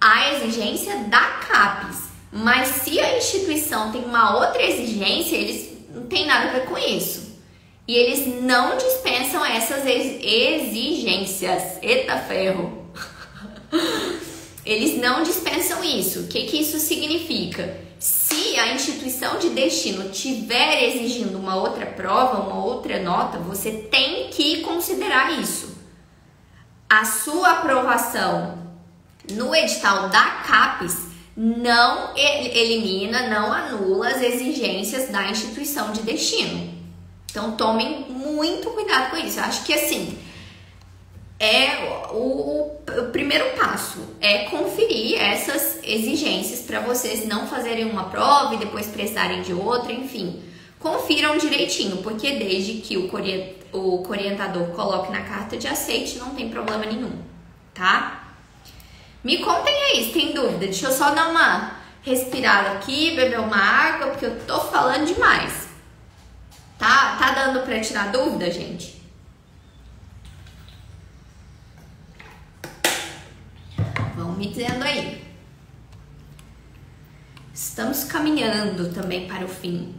a exigência da CAPES. Mas se a instituição tem uma outra exigência, eles não tem nada a ver com isso. E eles não dispensam essas exigências. Eita ferro! Eles não dispensam isso. O que, que isso significa? Se a instituição de destino tiver exigindo uma outra prova, uma outra nota, você tem que considerar isso. A sua aprovação no edital da CAPES não elimina, não anula as exigências da instituição de destino. Então tomem muito cuidado com isso. Eu acho que assim é o, o primeiro passo é conferir essas exigências para vocês não fazerem uma prova e depois prestarem de outra, enfim. Confiram direitinho, porque desde que o, o orientador coloque na carta de aceite, não tem problema nenhum, tá? Me contem aí se tem dúvida. Deixa eu só dar uma respirada aqui, beber uma água, porque eu tô falando demais. Tá, tá dando para tirar dúvida, gente? Vão me dizendo aí. Estamos caminhando também para o fim.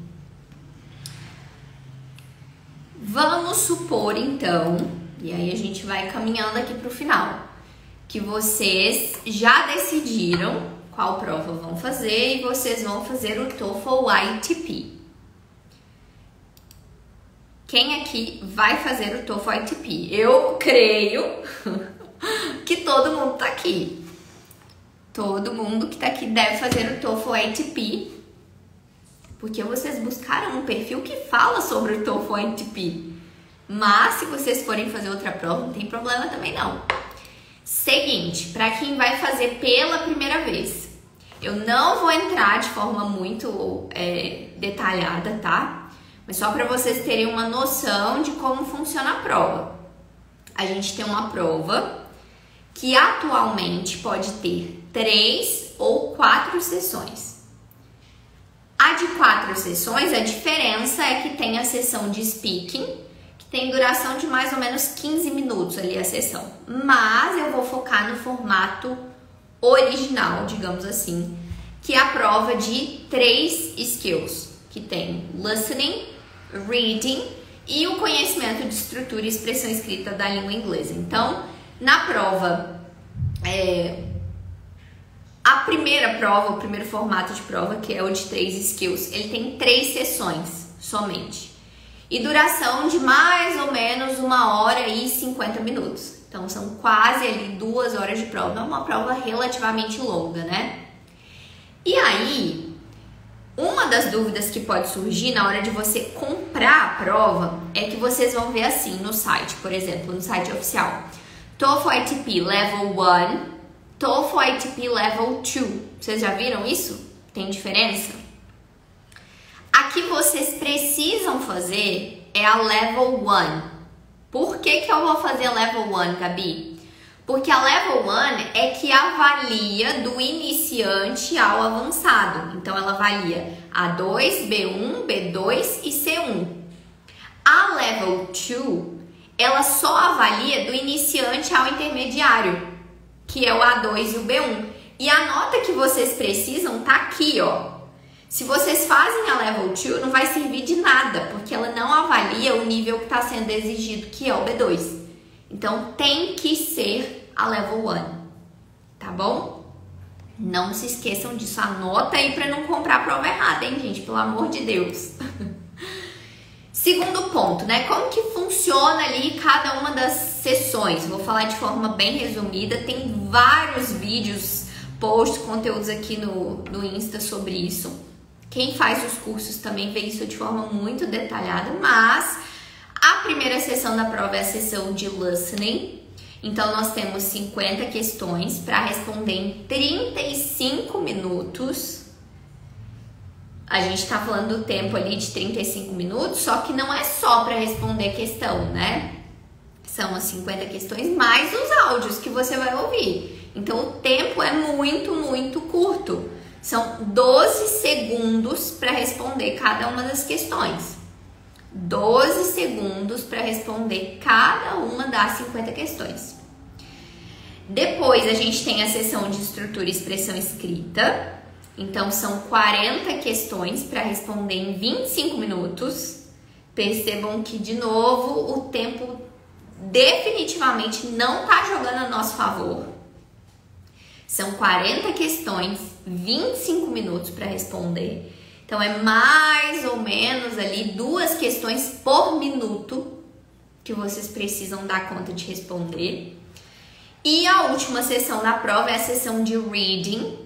Vamos supor então, e aí a gente vai caminhando aqui para o final, que vocês já decidiram qual prova vão fazer e vocês vão fazer o TOEFL ITP. Quem aqui vai fazer o TOEFL ITP? Eu creio que todo mundo tá aqui. Todo mundo que tá aqui deve fazer o TOEFL ITP, porque vocês buscaram um perfil que fala sobre o TOEFL ITP. Mas se vocês forem fazer outra prova, não tem problema também não. Seguinte, para quem vai fazer pela primeira vez, eu não vou entrar de forma muito é, detalhada, tá? Mas só para vocês terem uma noção de como funciona a prova. A gente tem uma prova que atualmente pode ter três ou quatro sessões. A de quatro sessões, a diferença é que tem a sessão de speaking, que tem duração de mais ou menos 15 minutos ali a sessão. Mas eu vou focar no formato original, digamos assim, que é a prova de três skills, que tem listening, reading e o conhecimento de estrutura e expressão escrita da língua inglesa. Então, na prova, é, a primeira prova, o primeiro formato de prova, que é o de três skills, ele tem três sessões somente. E duração de mais ou menos uma hora e 50 minutos. Então são quase ali duas horas de prova. É uma prova relativamente longa, né? E aí, uma das dúvidas que pode surgir na hora de você comprar a prova é que vocês vão ver assim no site, por exemplo, no site oficial. TOEFL ITP Level 1, TOEFL ITP Level 2. Vocês já viram isso? Tem diferença? A que vocês precisam fazer é a Level 1. Por que, que eu vou fazer Level 1, Gabi? Porque a level 1 é que avalia do iniciante ao avançado. Então ela avalia A2, B1, B2 e C1. A level 2, ela só avalia do iniciante ao intermediário, que é o A2 e o B1. E a nota que vocês precisam tá aqui, ó. Se vocês fazem a level 2, não vai servir de nada, porque ela não avalia o nível que está sendo exigido, que é o B2. Então tem que ser a level 1, tá bom? Não se esqueçam disso, anota aí para não comprar a prova errada, hein, gente? Pelo amor de Deus. Segundo ponto, né? Como que funciona ali cada uma das sessões? Vou falar de forma bem resumida. Tem vários vídeos, posts, conteúdos aqui no, no Insta sobre isso. Quem faz os cursos também vê isso de forma muito detalhada, mas a primeira sessão da prova é a sessão de listening. Então nós temos 50 questões para responder em 35 minutos a gente está falando do tempo ali de 35 minutos, só que não é só para responder questão, né? São as 50 questões mais os áudios que você vai ouvir. Então o tempo é muito, muito curto. São 12 segundos para responder cada uma das questões. 12 segundos para responder cada uma das 50 questões. Depois a gente tem a sessão de estrutura e expressão escrita, então são 40 questões para responder em 25 minutos. Percebam que de novo o tempo definitivamente não está jogando a nosso favor. São 40 questões, 25 minutos para responder. Então é mais ou menos ali duas questões por minuto que vocês precisam dar conta de responder. E a última sessão da prova é a sessão de reading,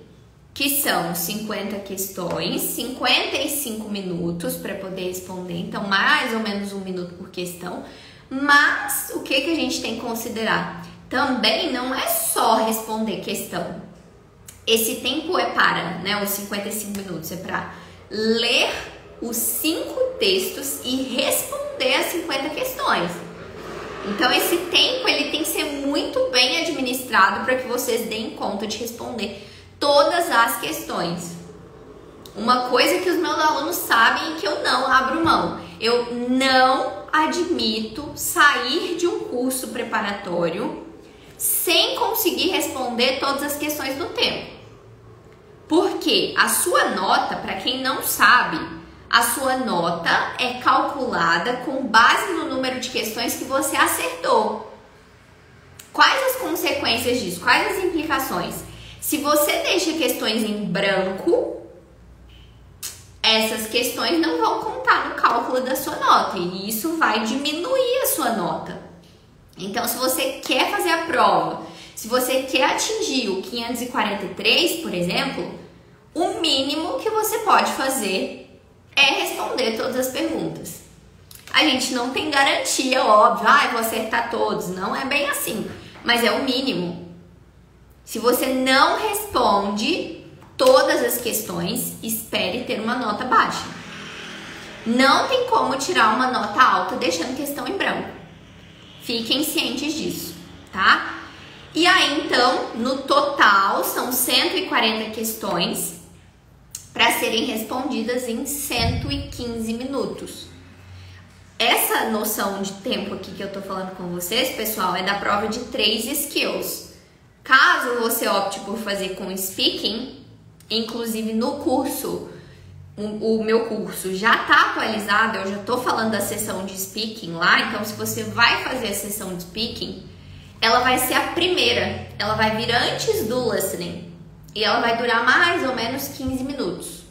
que são 50 questões, 55 minutos para poder responder, então mais ou menos um minuto por questão. Mas o que, que a gente tem que considerar? Também não é só responder questão. Esse tempo é para, né? Os 55 minutos é para ler os cinco textos e responder as 50 questões. Então esse tempo ele tem que ser muito bem administrado para que vocês deem conta de responder todas as questões. Uma coisa que os meus alunos sabem e que eu não abro mão. Eu não admito sair de um curso preparatório sem conseguir responder todas as questões do tempo. Porque a sua nota, para quem não sabe, a sua nota é calculada com base no número de questões que você acertou. Quais as consequências disso? Quais as implicações? Se você deixa questões em branco, essas questões não vão contar no cálculo da sua nota e isso vai diminuir a sua nota. Então, se você quer fazer a prova, se você quer atingir o 543, por exemplo, o mínimo que você pode fazer é responder todas as perguntas. A gente não tem garantia, óbvio, ah, vou acertar todos. Não é bem assim, mas é o mínimo. Se você não responde todas as questões, espere ter uma nota baixa. Não tem como tirar uma nota alta deixando questão em branco. Fiquem cientes disso, tá? E aí, então, no total, são 140 questões para serem respondidas em 115 minutos. Essa noção de tempo aqui que eu tô falando com vocês, pessoal, é da prova de três skills. Caso você opte por fazer com speaking, inclusive no curso, o, meu curso já está atualizado, eu já estou falando da sessão de speaking lá, então se você vai fazer a sessão de speaking, ela vai ser a primeira, ela vai vir antes do listening e ela vai durar mais ou menos 15 minutos,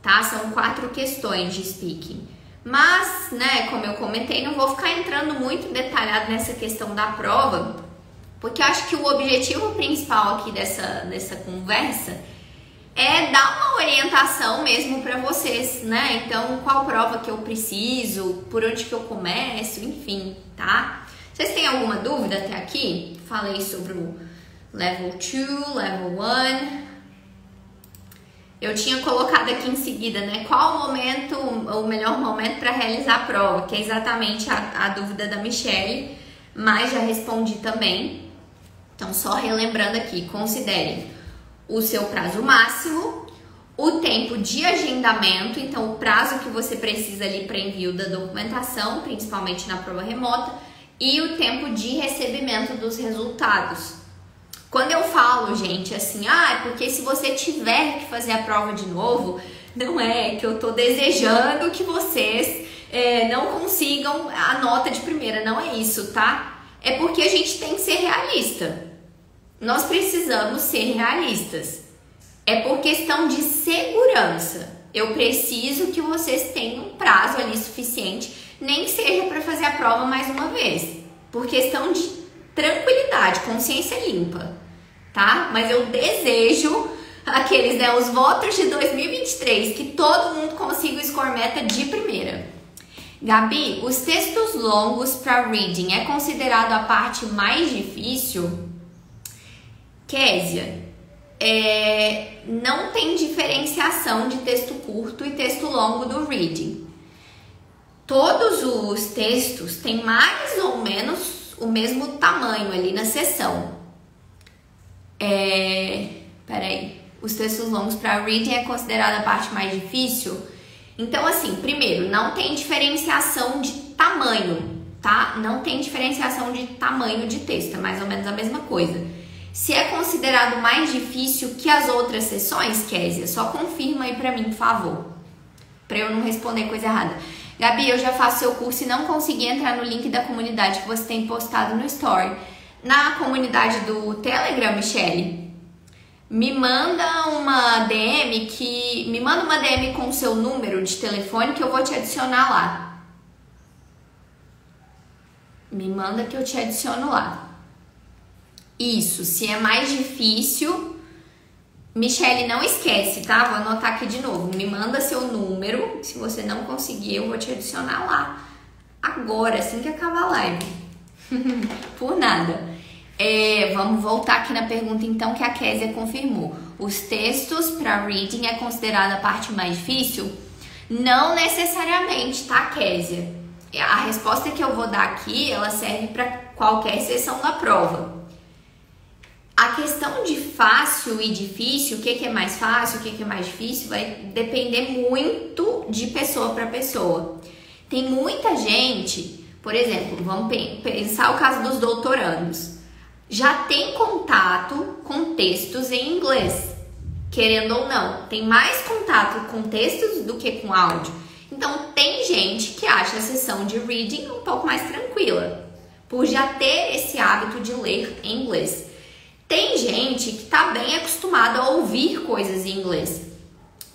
tá? São quatro questões de speaking. Mas, né, como eu comentei, não vou ficar entrando muito detalhado nessa questão da prova, porque eu acho que o objetivo principal aqui dessa, dessa conversa é dar uma orientação mesmo para vocês, né? Então, qual prova que eu preciso, por onde que eu começo, enfim, tá? Vocês têm alguma dúvida até aqui? Falei sobre o level 2, level 1. Eu tinha colocado aqui em seguida, né? Qual o momento, o melhor momento para realizar a prova, que é exatamente a, a dúvida da Michelle, mas já respondi também. Então, só relembrando aqui, considere o seu prazo máximo, o tempo de agendamento, então o prazo que você precisa ali para envio da documentação, principalmente na prova remota, e o tempo de recebimento dos resultados. Quando eu falo, gente, assim, ah, é porque se você tiver que fazer a prova de novo, não é que eu tô desejando que vocês é, não consigam a nota de primeira, não é isso, tá? É porque a gente tem que ser realista. Nós precisamos ser realistas. É por questão de segurança. Eu preciso que vocês tenham um prazo ali suficiente, nem seja para fazer a prova mais uma vez. Por questão de tranquilidade, consciência limpa, tá? Mas eu desejo aqueles, né, os votos de 2023, que todo mundo consiga o score meta de primeira. Gabi, os textos longos para reading é considerado a parte mais difícil? Késia, é, não tem diferenciação de texto curto e texto longo do reading. Todos os textos têm mais ou menos o mesmo tamanho ali na sessão. É, peraí, os textos longos para reading é considerada a parte mais difícil? Então, assim, primeiro, não tem diferenciação de tamanho, tá? Não tem diferenciação de tamanho de texto, é mais ou menos a mesma coisa. Se é considerado mais difícil que as outras sessões, Késia, só confirma aí pra mim, por favor. Pra eu não responder coisa errada. Gabi, eu já faço seu curso e não consegui entrar no link da comunidade que você tem postado no Story. Na comunidade do Telegram, Michelle, me manda uma DM que me manda uma DM com o seu número de telefone que eu vou te adicionar lá. Me manda que eu te adiciono lá. Isso, se é mais difícil, Michele, não esquece, tá? Vou anotar aqui de novo. Me manda seu número. Se você não conseguir, eu vou te adicionar lá. Agora, assim que acabar a live. Por nada. É, vamos voltar aqui na pergunta então que a Késia confirmou. Os textos para reading é considerada a parte mais difícil? Não necessariamente, tá, Késia? A resposta que eu vou dar aqui, ela serve para qualquer sessão da prova. A questão de fácil e difícil, o que, que é mais fácil, o que, que é mais difícil, vai depender muito de pessoa para pessoa. Tem muita gente, por exemplo, vamos pensar o caso dos doutorandos já tem contato com textos em inglês, querendo ou não, tem mais contato com textos do que com áudio. Então, tem gente que acha a sessão de reading um pouco mais tranquila, por já ter esse hábito de ler em inglês. Tem gente que está bem acostumada a ouvir coisas em inglês,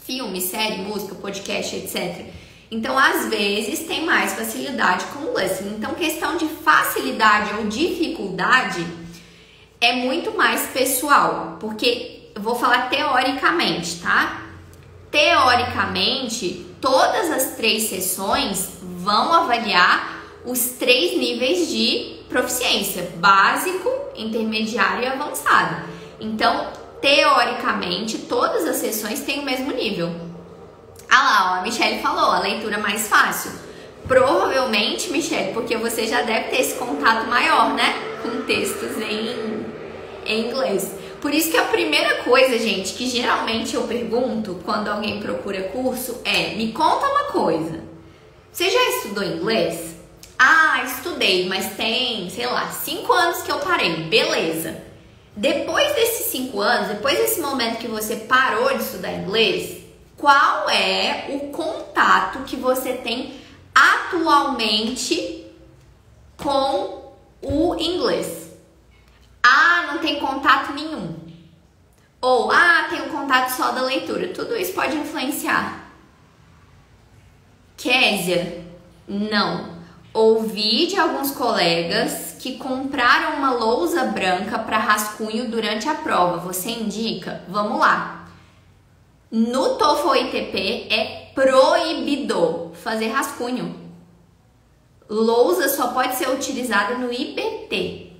filme, série, música, podcast, etc. Então, às vezes, tem mais facilidade com o listening. Então, questão de facilidade ou dificuldade é muito mais pessoal, porque eu vou falar teoricamente, tá? Teoricamente, todas as três sessões vão avaliar os três níveis de proficiência: básico, intermediário e avançado. Então, teoricamente, todas as sessões têm o mesmo nível. Ah lá, ó, a Michelle falou, a leitura mais fácil. Provavelmente, Michelle, porque você já deve ter esse contato maior, né? Com textos em em inglês. Por isso que a primeira coisa, gente, que geralmente eu pergunto quando alguém procura curso é: me conta uma coisa. Você já estudou inglês? Ah, estudei, mas tem, sei lá, cinco anos que eu parei. Beleza. Depois desses cinco anos, depois desse momento que você parou de estudar inglês, qual é o contato que você tem atualmente com o inglês? Ah, não tem contato nenhum. Ou, ah, tem um contato só da leitura. Tudo isso pode influenciar. Késia, não. Ouvi de alguns colegas que compraram uma lousa branca para rascunho durante a prova. Você indica? Vamos lá. No TOEFL ITP é proibido fazer rascunho. Lousa só pode ser utilizada no IBT.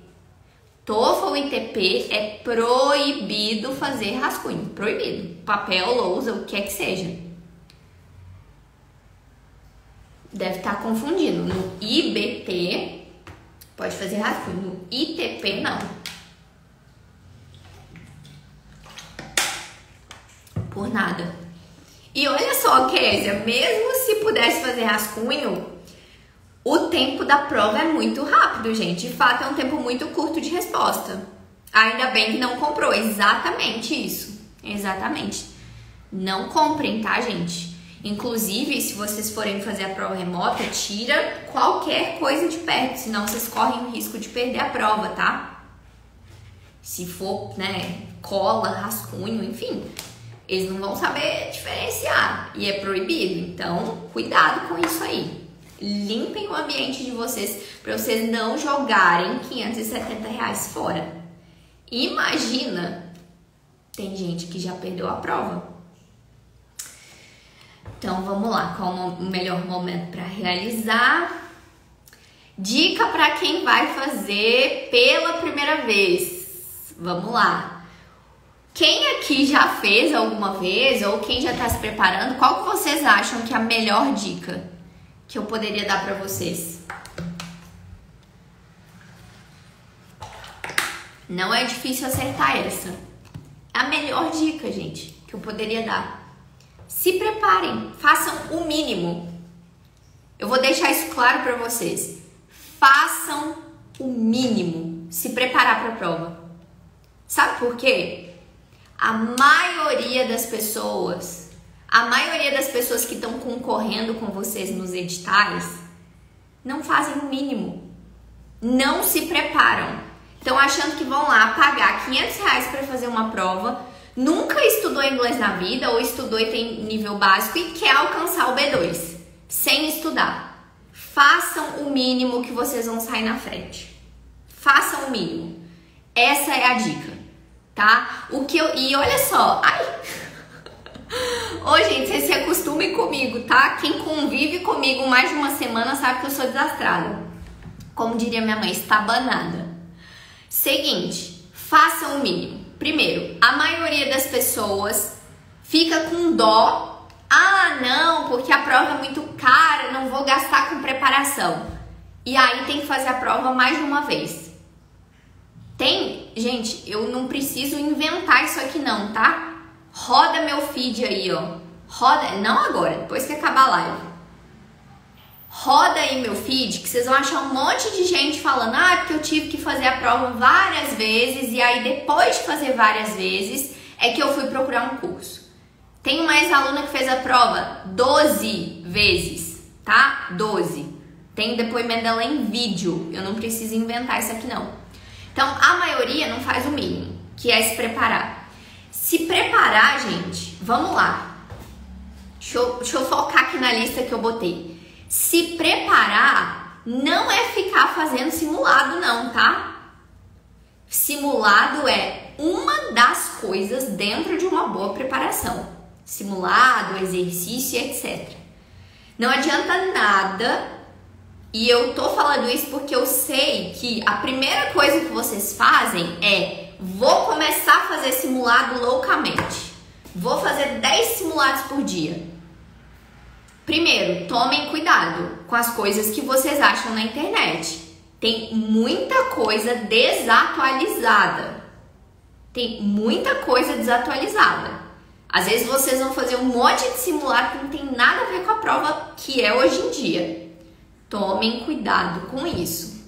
TOEFL ITP é proibido fazer rascunho, proibido. Papel, lousa, o que é que seja. Deve estar confundindo. No IBT pode fazer rascunho, no ITP não. Por nada. E olha só, Késia, mesmo se pudesse fazer rascunho, o tempo da prova é muito rápido, gente. De fato, é um tempo muito curto de resposta. Ainda bem que não comprou, exatamente isso. Exatamente. Não comprem, tá, gente? Inclusive, se vocês forem fazer a prova remota, tira qualquer coisa de perto, senão vocês correm o risco de perder a prova, tá? Se for, né, cola, rascunho, enfim, eles não vão saber diferenciar e é proibido. Então, cuidado com isso aí. Limpem o ambiente de vocês para vocês não jogarem 570 reais fora. Imagina, tem gente que já perdeu a prova. Então vamos lá, qual o melhor momento para realizar? Dica para quem vai fazer pela primeira vez. Vamos lá. Quem aqui já fez alguma vez ou quem já está se preparando, qual que vocês acham que é a melhor dica que eu poderia dar para vocês? Não é difícil acertar essa. É a melhor dica, gente, que eu poderia dar. Se preparem, façam o mínimo. Eu vou deixar isso claro para vocês. Façam o mínimo se preparar para a prova. Sabe por quê? a maioria das pessoas, a maioria das pessoas que estão concorrendo com vocês nos editais, não fazem o mínimo, não se preparam. Estão achando que vão lá pagar 500 reais para fazer uma prova, nunca estudou inglês na vida ou estudou e tem nível básico e quer alcançar o B2 sem estudar. Façam o mínimo que vocês vão sair na frente. Façam o mínimo. Essa é a dica tá? O que eu. E olha só, ai. Ô, gente, vocês se acostumem comigo, tá? Quem convive comigo mais de uma semana sabe que eu sou desastrada. Como diria minha mãe, está banada. Seguinte, façam o mínimo. Primeiro, a maioria das pessoas fica com dó. Ah, não, porque a prova é muito cara, não vou gastar com preparação. E aí tem que fazer a prova mais de uma vez. Tem, gente, eu não preciso inventar isso aqui não, tá? Roda meu feed aí, ó. Roda, não agora, depois que acabar a live. Roda aí meu feed que vocês vão achar um monte de gente falando: "Ah, porque eu tive que fazer a prova várias vezes e aí depois de fazer várias vezes é que eu fui procurar um curso". Tem uma ex-aluna que fez a prova 12 vezes, tá? 12. Tem depoimento dela em vídeo. Eu não preciso inventar isso aqui não. Então, a maioria não faz o mínimo, que é se preparar. Se preparar, gente, vamos lá. Deixa eu, deixa eu focar aqui na lista que eu botei. Se preparar não é ficar fazendo simulado, não, tá? Simulado é uma das coisas dentro de uma boa preparação. Simulado, exercício, etc. Não adianta nada e eu tô falando isso porque eu sei que a primeira coisa que vocês fazem é vou começar a fazer simulado loucamente. Vou fazer 10 simulados por dia. Primeiro, tomem cuidado com as coisas que vocês acham na internet. Tem muita coisa desatualizada. Tem muita coisa desatualizada. Às vezes vocês vão fazer um monte de simulado que não tem nada a ver com a prova que é hoje em dia. Tomem cuidado com isso.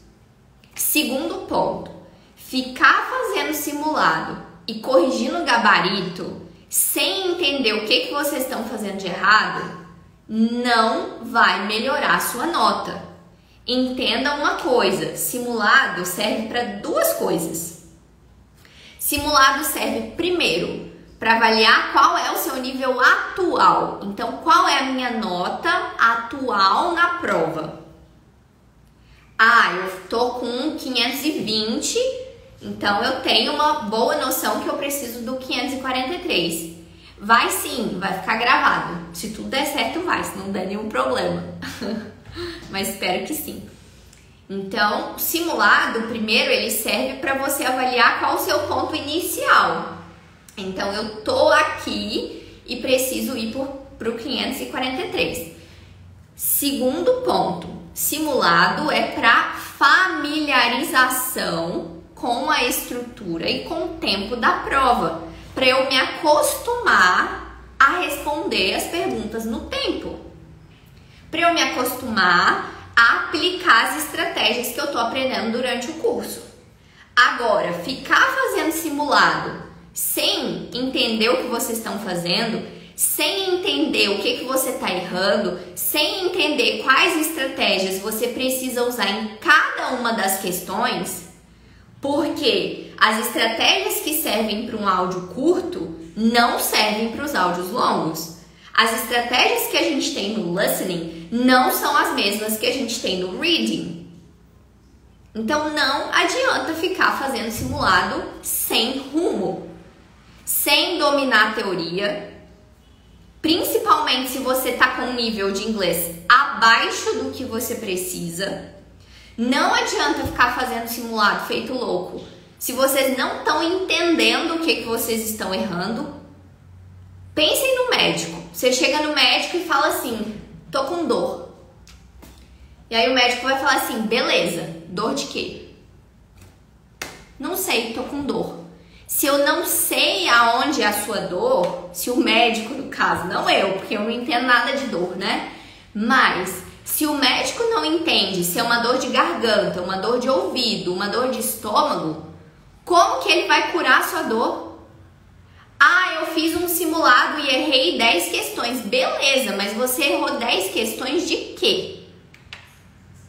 Segundo ponto, ficar fazendo simulado e corrigindo o gabarito sem entender o que, que vocês estão fazendo de errado não vai melhorar sua nota. Entenda uma coisa: simulado serve para duas coisas. Simulado serve primeiro para avaliar qual é o seu nível atual. Então, qual é a minha nota atual na prova? Ah, eu tô com 520, então eu tenho uma boa noção que eu preciso do 543. Vai sim, vai ficar gravado. Se tudo der certo, vai, se não der nenhum problema. Mas espero que sim. Então, simulado, primeiro, ele serve para você avaliar qual o seu ponto inicial. Então, eu tô aqui e preciso ir para o 543. Segundo ponto, Simulado é para familiarização com a estrutura e com o tempo da prova, para eu me acostumar a responder as perguntas no tempo. Para eu me acostumar a aplicar as estratégias que eu estou aprendendo durante o curso. Agora, ficar fazendo simulado sem entender o que vocês estão fazendo, sem entender o que, que você está errando, sem entender quais estratégias você precisa usar em cada uma das questões, porque as estratégias que servem para um áudio curto não servem para os áudios longos. As estratégias que a gente tem no listening não são as mesmas que a gente tem no reading. Então não adianta ficar fazendo simulado sem rumo, sem dominar a teoria, principalmente se você está com um nível de inglês abaixo do que você precisa. Não adianta ficar fazendo simulado feito louco. Se vocês não estão entendendo o que, que vocês estão errando, pensem no médico. Você chega no médico e fala assim: tô com dor. E aí o médico vai falar assim: beleza, dor de quê? Não sei, tô com dor. Se eu não sei aonde é a sua dor, se o médico, no caso, não eu, porque eu não entendo nada de dor, né? Mas se o médico não entende se é uma dor de garganta, uma dor de ouvido, uma dor de estômago, como que ele vai curar a sua dor? Ah, eu fiz um simulado e errei 10 questões. Beleza, mas você errou 10 questões de quê?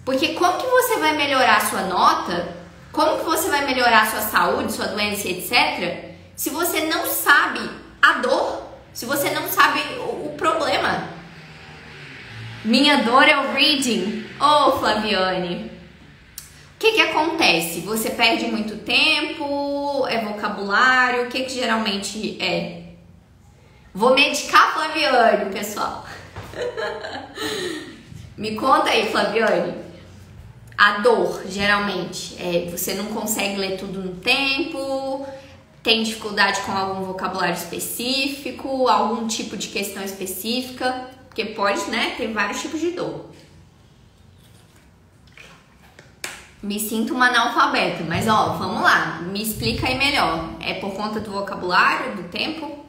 Porque como que você vai melhorar a sua nota? Como que você vai melhorar a sua saúde, sua doença, etc. Se você não sabe a dor, se você não sabe o, o problema. Minha dor é o reading. Ô, oh, Flaviane. O que que acontece? Você perde muito tempo? É vocabulário? O que que geralmente é? Vou medicar Flaviane, pessoal. Me conta aí, Flaviane. A dor, geralmente, é você não consegue ler tudo no tempo, tem dificuldade com algum vocabulário específico, algum tipo de questão específica, porque pode, né, ter vários tipos de dor. Me sinto uma analfabeta, mas ó, vamos lá, me explica aí melhor. É por conta do vocabulário, do tempo?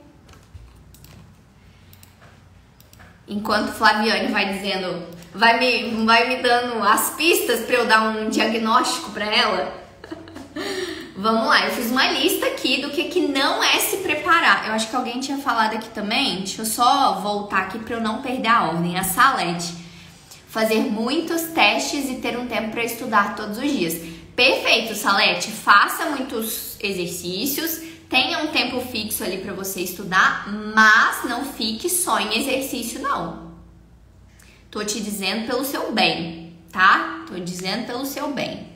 Enquanto Flaviane vai dizendo, vai me, vai me dando as pistas para eu dar um diagnóstico para ela. Vamos lá, eu fiz uma lista aqui do que, que não é se preparar. Eu acho que alguém tinha falado aqui também. Deixa eu só voltar aqui para eu não perder a ordem. A Salete. Fazer muitos testes e ter um tempo para estudar todos os dias. Perfeito, Salete. Faça muitos exercícios Tenha um tempo fixo ali para você estudar, mas não fique só em exercício não. Tô te dizendo pelo seu bem, tá? Tô dizendo pelo seu bem.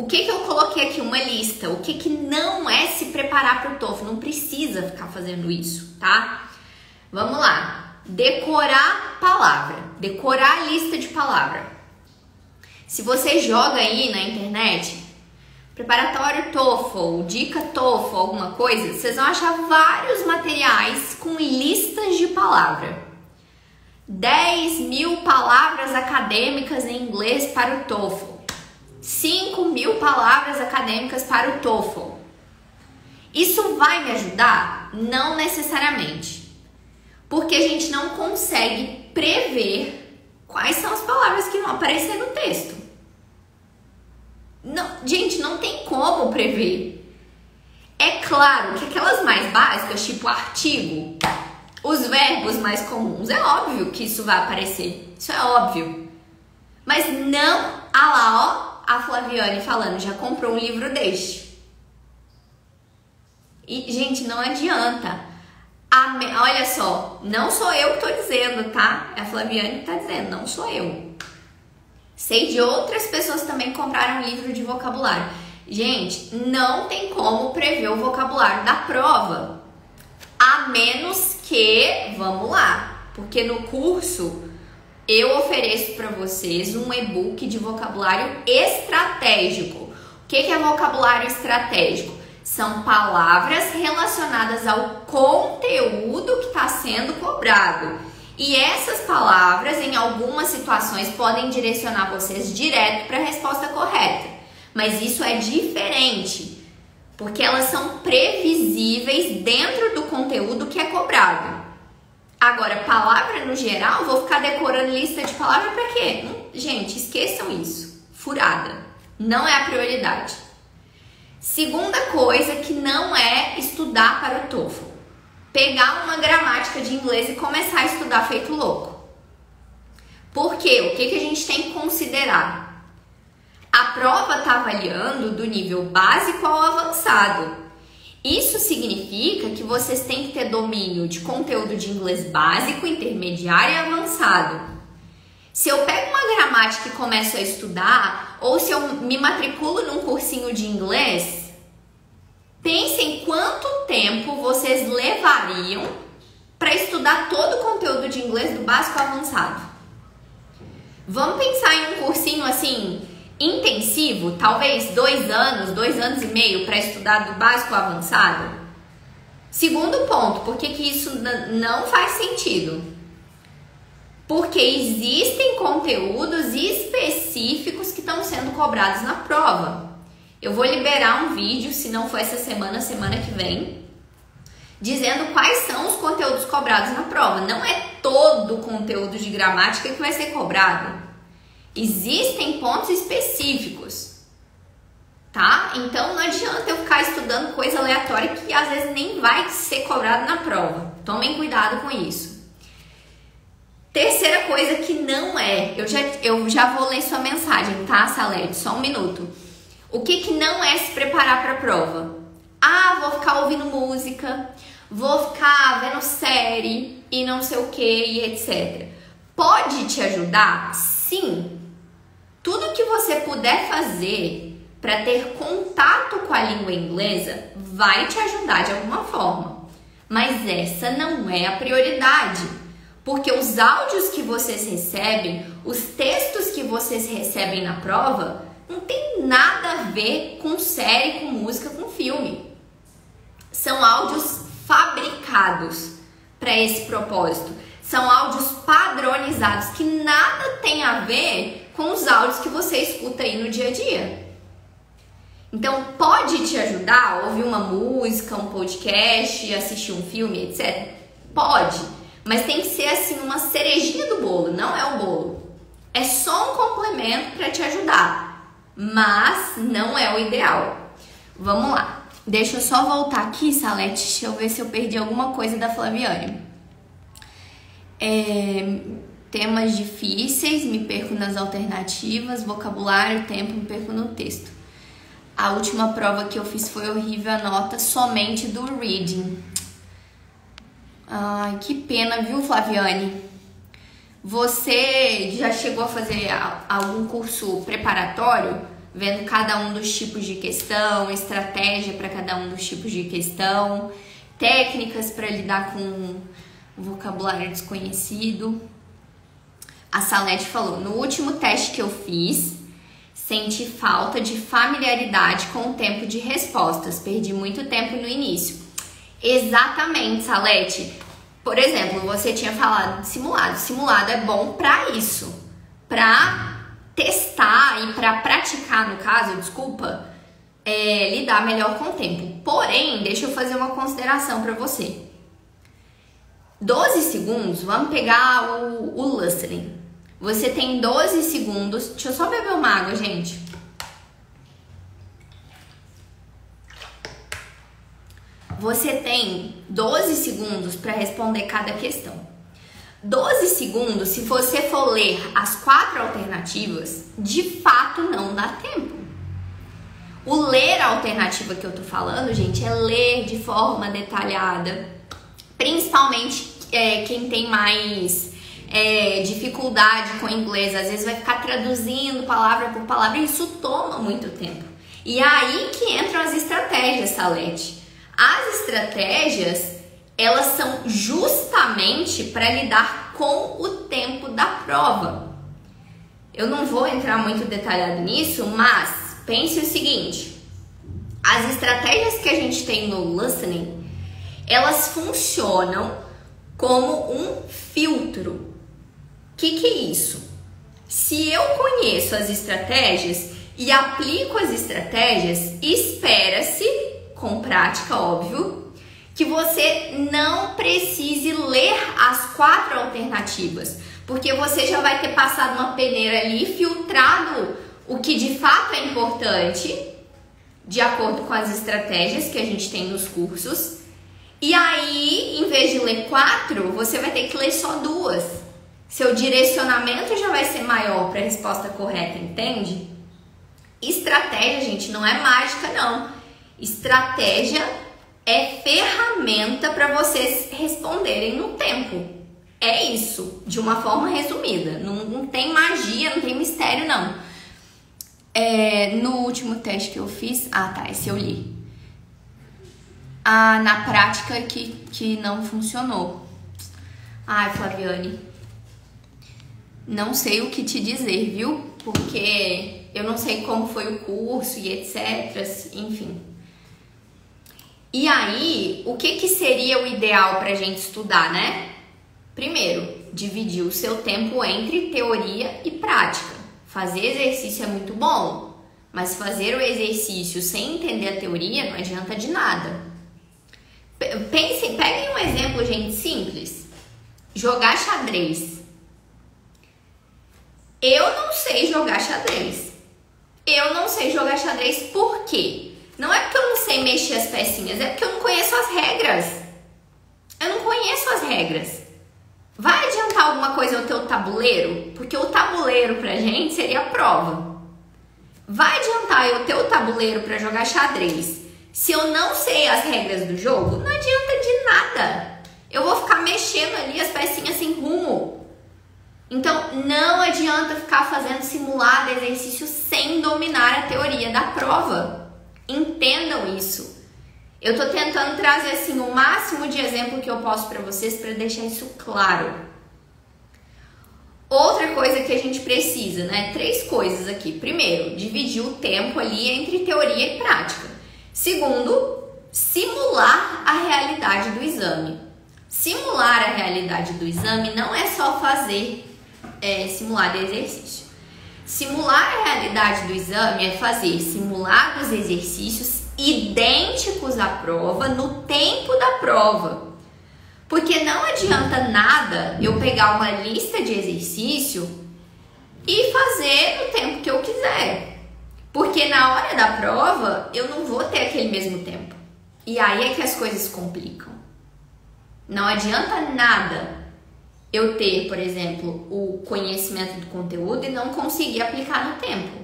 O que que eu coloquei aqui uma lista? O que que não é se preparar para o TOEFL? Não precisa ficar fazendo isso, tá? Vamos lá. Decorar palavra. Decorar a lista de palavra. Se você joga aí na internet, preparatório TOEFL, dica TOEFL, alguma coisa, vocês vão achar vários materiais com listas de palavra. 10 mil palavras acadêmicas em inglês para o TOEFL. 5 mil palavras acadêmicas para o TOEFL. Isso vai me ajudar? Não necessariamente. Porque a gente não consegue prever quais são as palavras que vão aparecer no texto. Não, gente, não tem como prever. É claro que aquelas mais básicas, tipo artigo, os verbos mais comuns, é óbvio que isso vai aparecer. Isso é óbvio. Mas não, ah lá, ó, a Flaviane falando, já comprou um livro deste. E, gente, não adianta. A, olha só, não sou eu que tô dizendo, tá? É a Flaviane que tá dizendo, não sou eu. Sei de outras pessoas também que compraram livro de vocabulário. Gente, não tem como prever o vocabulário da prova. A menos que, vamos lá, porque no curso eu ofereço para vocês um e-book de vocabulário estratégico. O que é vocabulário estratégico? São palavras relacionadas ao conteúdo que está sendo cobrado. E essas palavras, em algumas situações, podem direcionar vocês direto para a resposta correta. Mas isso é diferente, porque elas são previsíveis dentro do conteúdo que é cobrado. Agora, palavra no geral, vou ficar decorando lista de palavras para quê? Hum, gente, esqueçam isso. Furada. Não é a prioridade. Segunda coisa que não é estudar para o TOEFL. Pegar uma gramática de inglês e começar a estudar feito louco. Por quê? O que, que a gente tem que considerar? A prova está avaliando do nível básico ao avançado. Isso significa que vocês têm que ter domínio de conteúdo de inglês básico, intermediário e avançado. Se eu pego uma gramática e começo a estudar, ou se eu me matriculo num cursinho de inglês, pensem quanto tempo vocês levariam para estudar todo o conteúdo de inglês do básico ao avançado. Vamos pensar em um cursinho assim intensivo, talvez dois anos, dois anos e meio para estudar do básico ao avançado? Segundo ponto, por que, que isso não faz sentido? porque existem conteúdos específicos que estão sendo cobrados na prova. Eu vou liberar um vídeo, se não for essa semana, semana que vem, dizendo quais são os conteúdos cobrados na prova. Não é todo o conteúdo de gramática que vai ser cobrado. Existem pontos específicos. Tá? Então não adianta eu ficar estudando coisa aleatória que às vezes nem vai ser cobrado na prova. Tomem cuidado com isso. Terceira coisa que não é, eu já, eu já vou ler sua mensagem, tá, Salete? Só um minuto. O que, que não é se preparar para a prova? Ah, vou ficar ouvindo música, vou ficar vendo série e não sei o que e etc. Pode te ajudar? Sim. Tudo que você puder fazer para ter contato com a língua inglesa vai te ajudar de alguma forma. Mas essa não é a prioridade. Porque os áudios que vocês recebem, os textos que vocês recebem na prova, não tem nada a ver com série, com música, com filme. São áudios fabricados para esse propósito. São áudios padronizados que nada tem a ver com os áudios que você escuta aí no dia a dia. Então, pode te ajudar a ouvir uma música, um podcast, assistir um filme, etc. Pode mas tem que ser assim uma cerejinha do bolo, não é o bolo. É só um complemento para te ajudar, mas não é o ideal. Vamos lá. Deixa eu só voltar aqui, Salete, deixa eu ver se eu perdi alguma coisa da Flaviane. É, temas difíceis, me perco nas alternativas, vocabulário, tempo, me perco no texto. A última prova que eu fiz foi horrível, a nota somente do reading. Ai, que pena, viu, Flaviane? Você já chegou a fazer algum curso preparatório, vendo cada um dos tipos de questão, estratégia para cada um dos tipos de questão, técnicas para lidar com vocabulário desconhecido? A Salete falou: no último teste que eu fiz, senti falta de familiaridade com o tempo de respostas, perdi muito tempo no início. Exatamente, Salete. Por exemplo, você tinha falado de simulado. Simulado é bom para isso, para testar e para praticar, no caso, desculpa, é, lidar melhor com o tempo. Porém, deixa eu fazer uma consideração para você. 12 segundos, vamos pegar o, o. Você tem 12 segundos. Deixa eu só beber uma água, gente. você tem 12 segundos para responder cada questão. 12 segundos, se você for ler as quatro alternativas, de fato não dá tempo. O ler a alternativa que eu tô falando, gente, é ler de forma detalhada. Principalmente é, quem tem mais é, dificuldade com inglês, às vezes vai ficar traduzindo palavra por palavra e isso toma muito tempo. E é aí que entram as estratégias, Salete. As estratégias, elas são justamente para lidar com o tempo da prova. Eu não vou entrar muito detalhado nisso, mas pense o seguinte: as estratégias que a gente tem no listening, elas funcionam como um filtro. Que, que é isso? Se eu conheço as estratégias e aplico as estratégias, espera-se com prática, óbvio, que você não precise ler as quatro alternativas, porque você já vai ter passado uma peneira ali, filtrado o que de fato é importante de acordo com as estratégias que a gente tem nos cursos. E aí, em vez de ler quatro, você vai ter que ler só duas. Seu direcionamento já vai ser maior para a resposta correta, entende? Estratégia, gente, não é mágica, não. Estratégia é ferramenta para vocês responderem no tempo. É isso, de uma forma resumida. Não, não tem magia, não tem mistério, não. É, no último teste que eu fiz. Ah, tá, esse eu li. Ah, na prática que, que não funcionou. Ai, Flaviane. Não sei o que te dizer, viu? Porque eu não sei como foi o curso e etc. Enfim. E aí, o que, que seria o ideal para a gente estudar, né? Primeiro, dividir o seu tempo entre teoria e prática. Fazer exercício é muito bom, mas fazer o exercício sem entender a teoria não adianta de nada. Pensem, peguem um exemplo, gente, simples. Jogar xadrez. Eu não sei jogar xadrez. Eu não sei jogar xadrez por quê? Não é porque eu não sei mexer as pecinhas, é porque eu não conheço as regras. Eu não conheço as regras. Vai adiantar alguma coisa o teu tabuleiro? Porque o tabuleiro pra gente seria a prova. Vai adiantar o teu tabuleiro para jogar xadrez? Se eu não sei as regras do jogo, não adianta de nada. Eu vou ficar mexendo ali as pecinhas sem rumo. Então, não adianta ficar fazendo simulado exercício sem dominar a teoria da prova. Entendam isso. Eu tô tentando trazer assim o máximo de exemplo que eu posso para vocês para deixar isso claro. Outra coisa que a gente precisa, né? Três coisas aqui. Primeiro, dividir o tempo ali entre teoria e prática. Segundo, simular a realidade do exame. Simular a realidade do exame não é só fazer é, simulado exercício. Simular a realidade do exame é fazer simulados exercícios idênticos à prova no tempo da prova. Porque não adianta nada eu pegar uma lista de exercício e fazer no tempo que eu quiser. Porque na hora da prova eu não vou ter aquele mesmo tempo. E aí é que as coisas complicam. Não adianta nada eu ter, por exemplo, o conhecimento do conteúdo e não conseguir aplicar no tempo.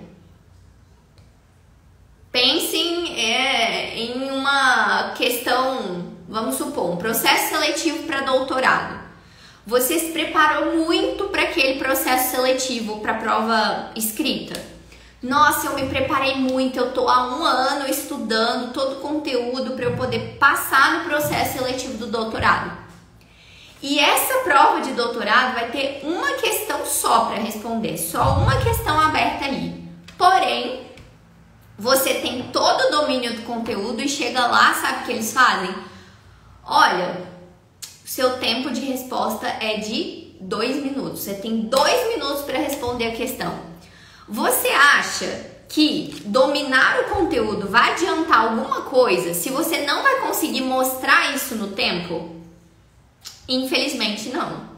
Pensem é, em uma questão, vamos supor, um processo seletivo para doutorado. Você se preparou muito para aquele processo seletivo, para a prova escrita. Nossa, eu me preparei muito, eu tô há um ano estudando todo o conteúdo para eu poder passar no processo seletivo do doutorado. E essa prova de doutorado vai ter uma questão só para responder, só uma questão aberta ali. Porém, você tem todo o domínio do conteúdo e chega lá, sabe o que eles fazem? Olha, seu tempo de resposta é de dois minutos. Você tem dois minutos para responder a questão. Você acha que dominar o conteúdo vai adiantar alguma coisa se você não vai conseguir mostrar isso no tempo? Infelizmente, não.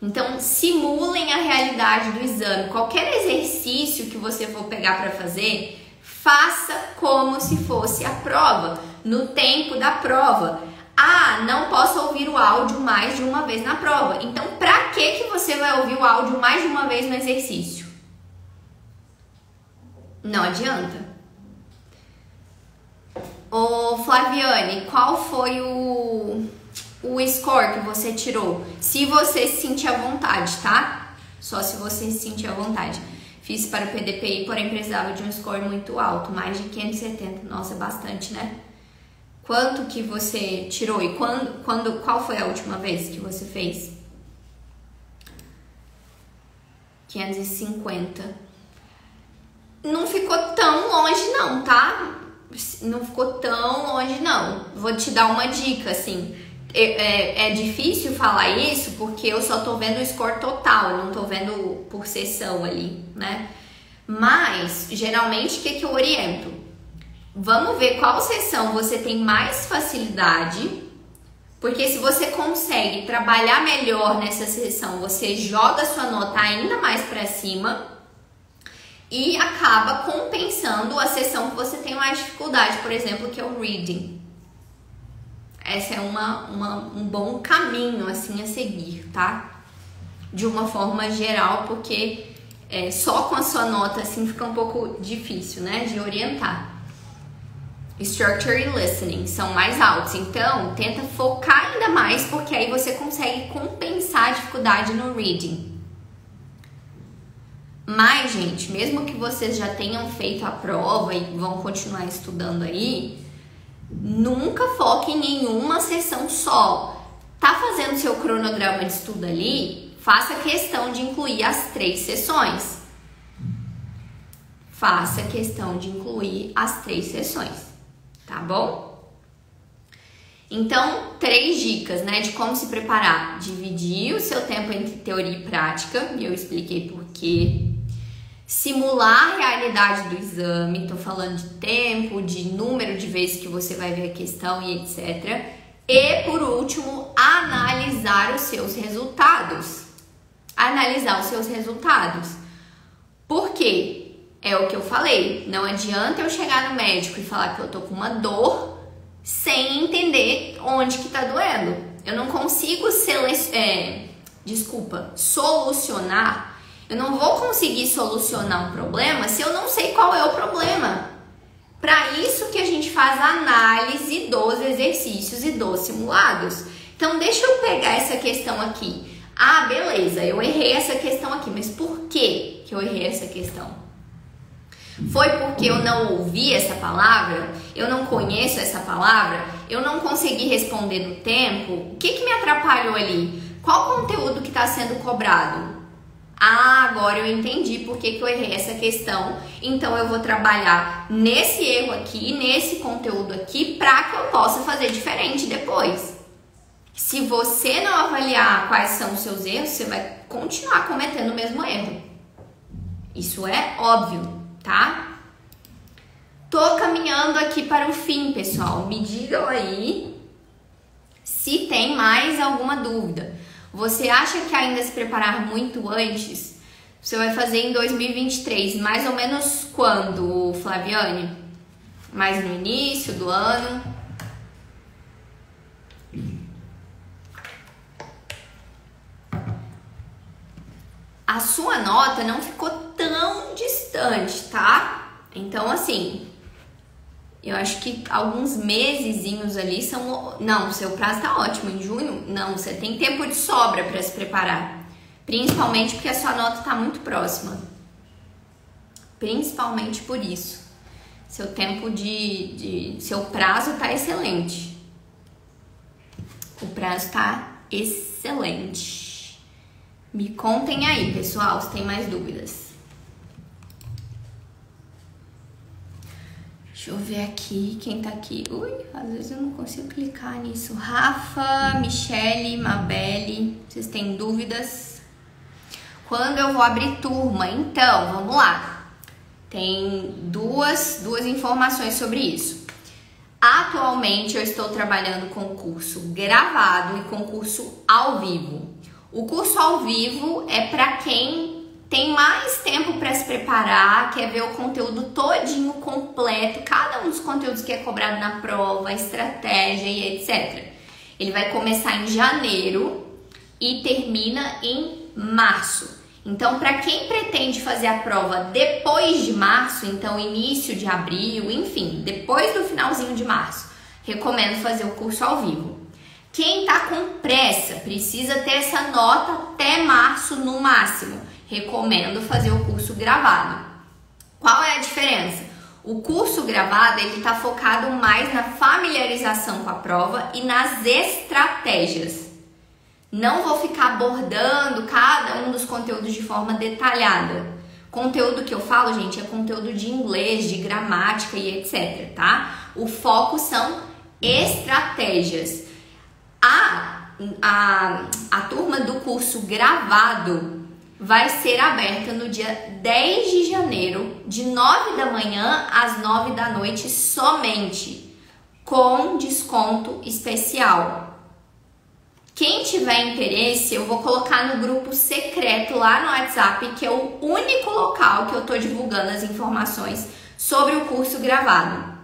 Então, simulem a realidade do exame. Qualquer exercício que você for pegar para fazer, faça como se fosse a prova, no tempo da prova. Ah, não posso ouvir o áudio mais de uma vez na prova. Então, para que que você vai ouvir o áudio mais de uma vez no exercício? Não adianta. Ô Flaviane, qual foi o o score que você tirou, se você se sentir à vontade, tá? Só se você se sentir à vontade. Fiz para o PDPI, porém precisava de um score muito alto, mais de 570. Nossa, é bastante, né? Quanto que você tirou e quando, quando, qual foi a última vez que você fez? 550. Não ficou tão longe não, tá? Não ficou tão longe não. Vou te dar uma dica assim é, é, é, difícil falar isso porque eu só tô vendo o score total, não tô vendo por sessão ali, né? Mas, geralmente, o que, que eu oriento? Vamos ver qual sessão você tem mais facilidade, porque se você consegue trabalhar melhor nessa sessão, você joga sua nota ainda mais para cima. e acaba compensando a sessão que você tem mais dificuldade, por exemplo, que é o reading. Esse é uma, uma, um bom caminho assim a seguir, tá? De uma forma geral, porque é, só com a sua nota assim fica um pouco difícil, né, de orientar. Structure e listening são mais altos, então tenta focar ainda mais, porque aí você consegue compensar a dificuldade no reading. Mas, gente, mesmo que vocês já tenham feito a prova e vão continuar estudando aí, nunca foque em nenhuma sessão só. Tá fazendo seu cronograma de estudo ali? Faça questão de incluir as três sessões. Faça questão de incluir as três sessões, tá bom? Então, três dicas, né, de como se preparar. Dividir o seu tempo entre teoria e prática, e eu expliquei por quê simular a realidade do exame, estou falando de tempo, de número de vezes que você vai ver a questão e etc. E por último, analisar os seus resultados. Analisar os seus resultados. Por quê? É o que eu falei. Não adianta eu chegar no médico e falar que eu tô com uma dor sem entender onde que tá doendo. Eu não consigo é, desculpa, solucionar eu não vou conseguir solucionar um problema se eu não sei qual é o problema. Para isso que a gente faz a análise dos exercícios e dos simulados. Então, deixa eu pegar essa questão aqui. Ah, beleza, eu errei essa questão aqui, mas por que que eu errei essa questão? Foi porque eu não ouvi essa palavra? Eu não conheço essa palavra? Eu não consegui responder no tempo? O que, que me atrapalhou ali? Qual conteúdo que está sendo cobrado? Ah, agora eu entendi por que, que eu errei essa questão. Então eu vou trabalhar nesse erro aqui, nesse conteúdo aqui, para que eu possa fazer diferente depois. Se você não avaliar quais são os seus erros, você vai continuar cometendo o mesmo erro. Isso é óbvio, tá? Tô caminhando aqui para o fim, pessoal. Me digam aí se tem mais alguma dúvida. Você acha que ainda se preparar muito antes? Você vai fazer em 2023, mais ou menos quando, Flaviane? Mais no início do ano? A sua nota não ficou tão distante, tá? Então, assim, eu acho que alguns mesezinhos ali são. Não, seu prazo tá ótimo. Em junho, não, você tem tempo de sobra para se preparar. Principalmente porque a sua nota tá muito próxima. Principalmente por isso. Seu tempo de. de seu prazo tá excelente. O prazo tá excelente. Me contem aí, pessoal, se tem mais dúvidas. Deixa eu ver aqui quem tá aqui. Ui, às vezes eu não consigo clicar nisso. Rafa, Michele, Mabelle, vocês têm dúvidas? Quando eu vou abrir turma? Então, vamos lá. Tem duas, duas informações sobre isso. Atualmente eu estou trabalhando com curso gravado e com curso ao vivo. O curso ao vivo é para quem tem mais tempo para se preparar, quer ver o conteúdo todinho completo, cada um dos conteúdos que é cobrado na prova, estratégia e etc. Ele vai começar em janeiro e termina em março. Então, para quem pretende fazer a prova depois de março, então início de abril, enfim, depois do finalzinho de março, recomendo fazer o curso ao vivo. Quem está com pressa precisa ter essa nota até março no máximo recomendo fazer o curso gravado. Qual é a diferença? O curso gravado ele está focado mais na familiarização com a prova e nas estratégias. Não vou ficar abordando cada um dos conteúdos de forma detalhada. Conteúdo que eu falo, gente, é conteúdo de inglês, de gramática e etc, tá? O foco são estratégias. A, a, a turma do curso gravado vai ser aberta no dia 10 de janeiro, de 9 da manhã às 9 da noite somente, com desconto especial. Quem tiver interesse, eu vou colocar no grupo secreto lá no WhatsApp, que é o único local que eu tô divulgando as informações sobre o curso gravado.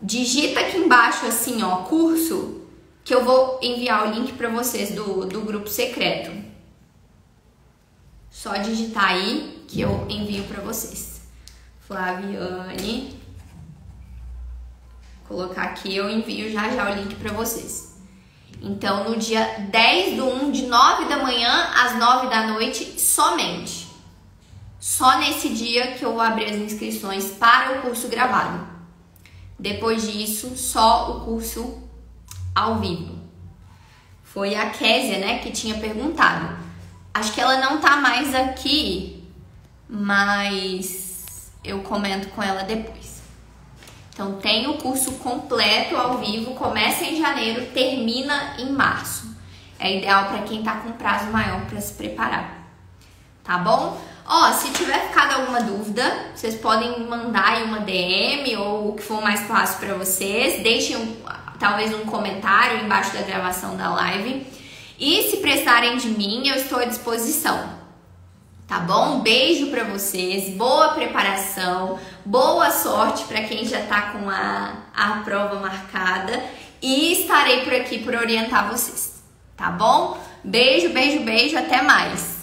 Digita aqui embaixo assim, ó, curso, que eu vou enviar o link para vocês do, do grupo secreto. Só digitar aí que eu envio para vocês. Flaviane. Colocar aqui, eu envio já já o link para vocês. Então, no dia 10 do 1, de 9 da manhã às 9 da noite, somente. Só nesse dia que eu vou abrir as inscrições para o curso gravado. Depois disso, só o curso ao vivo. Foi a Késia, né, que tinha perguntado. Acho que ela não tá mais aqui, mas eu comento com ela depois. Então tem o curso completo ao vivo, começa em janeiro, termina em março. É ideal para quem tá com prazo maior para se preparar. Tá bom? Ó, se tiver ficado alguma dúvida, vocês podem mandar aí uma DM ou o que for mais fácil para vocês. Deixem um, talvez um comentário embaixo da gravação da live. E se precisarem de mim, eu estou à disposição. Tá bom? beijo para vocês, boa preparação, boa sorte para quem já tá com a, a prova marcada e estarei por aqui para orientar vocês. Tá bom? Beijo, beijo, beijo, até mais.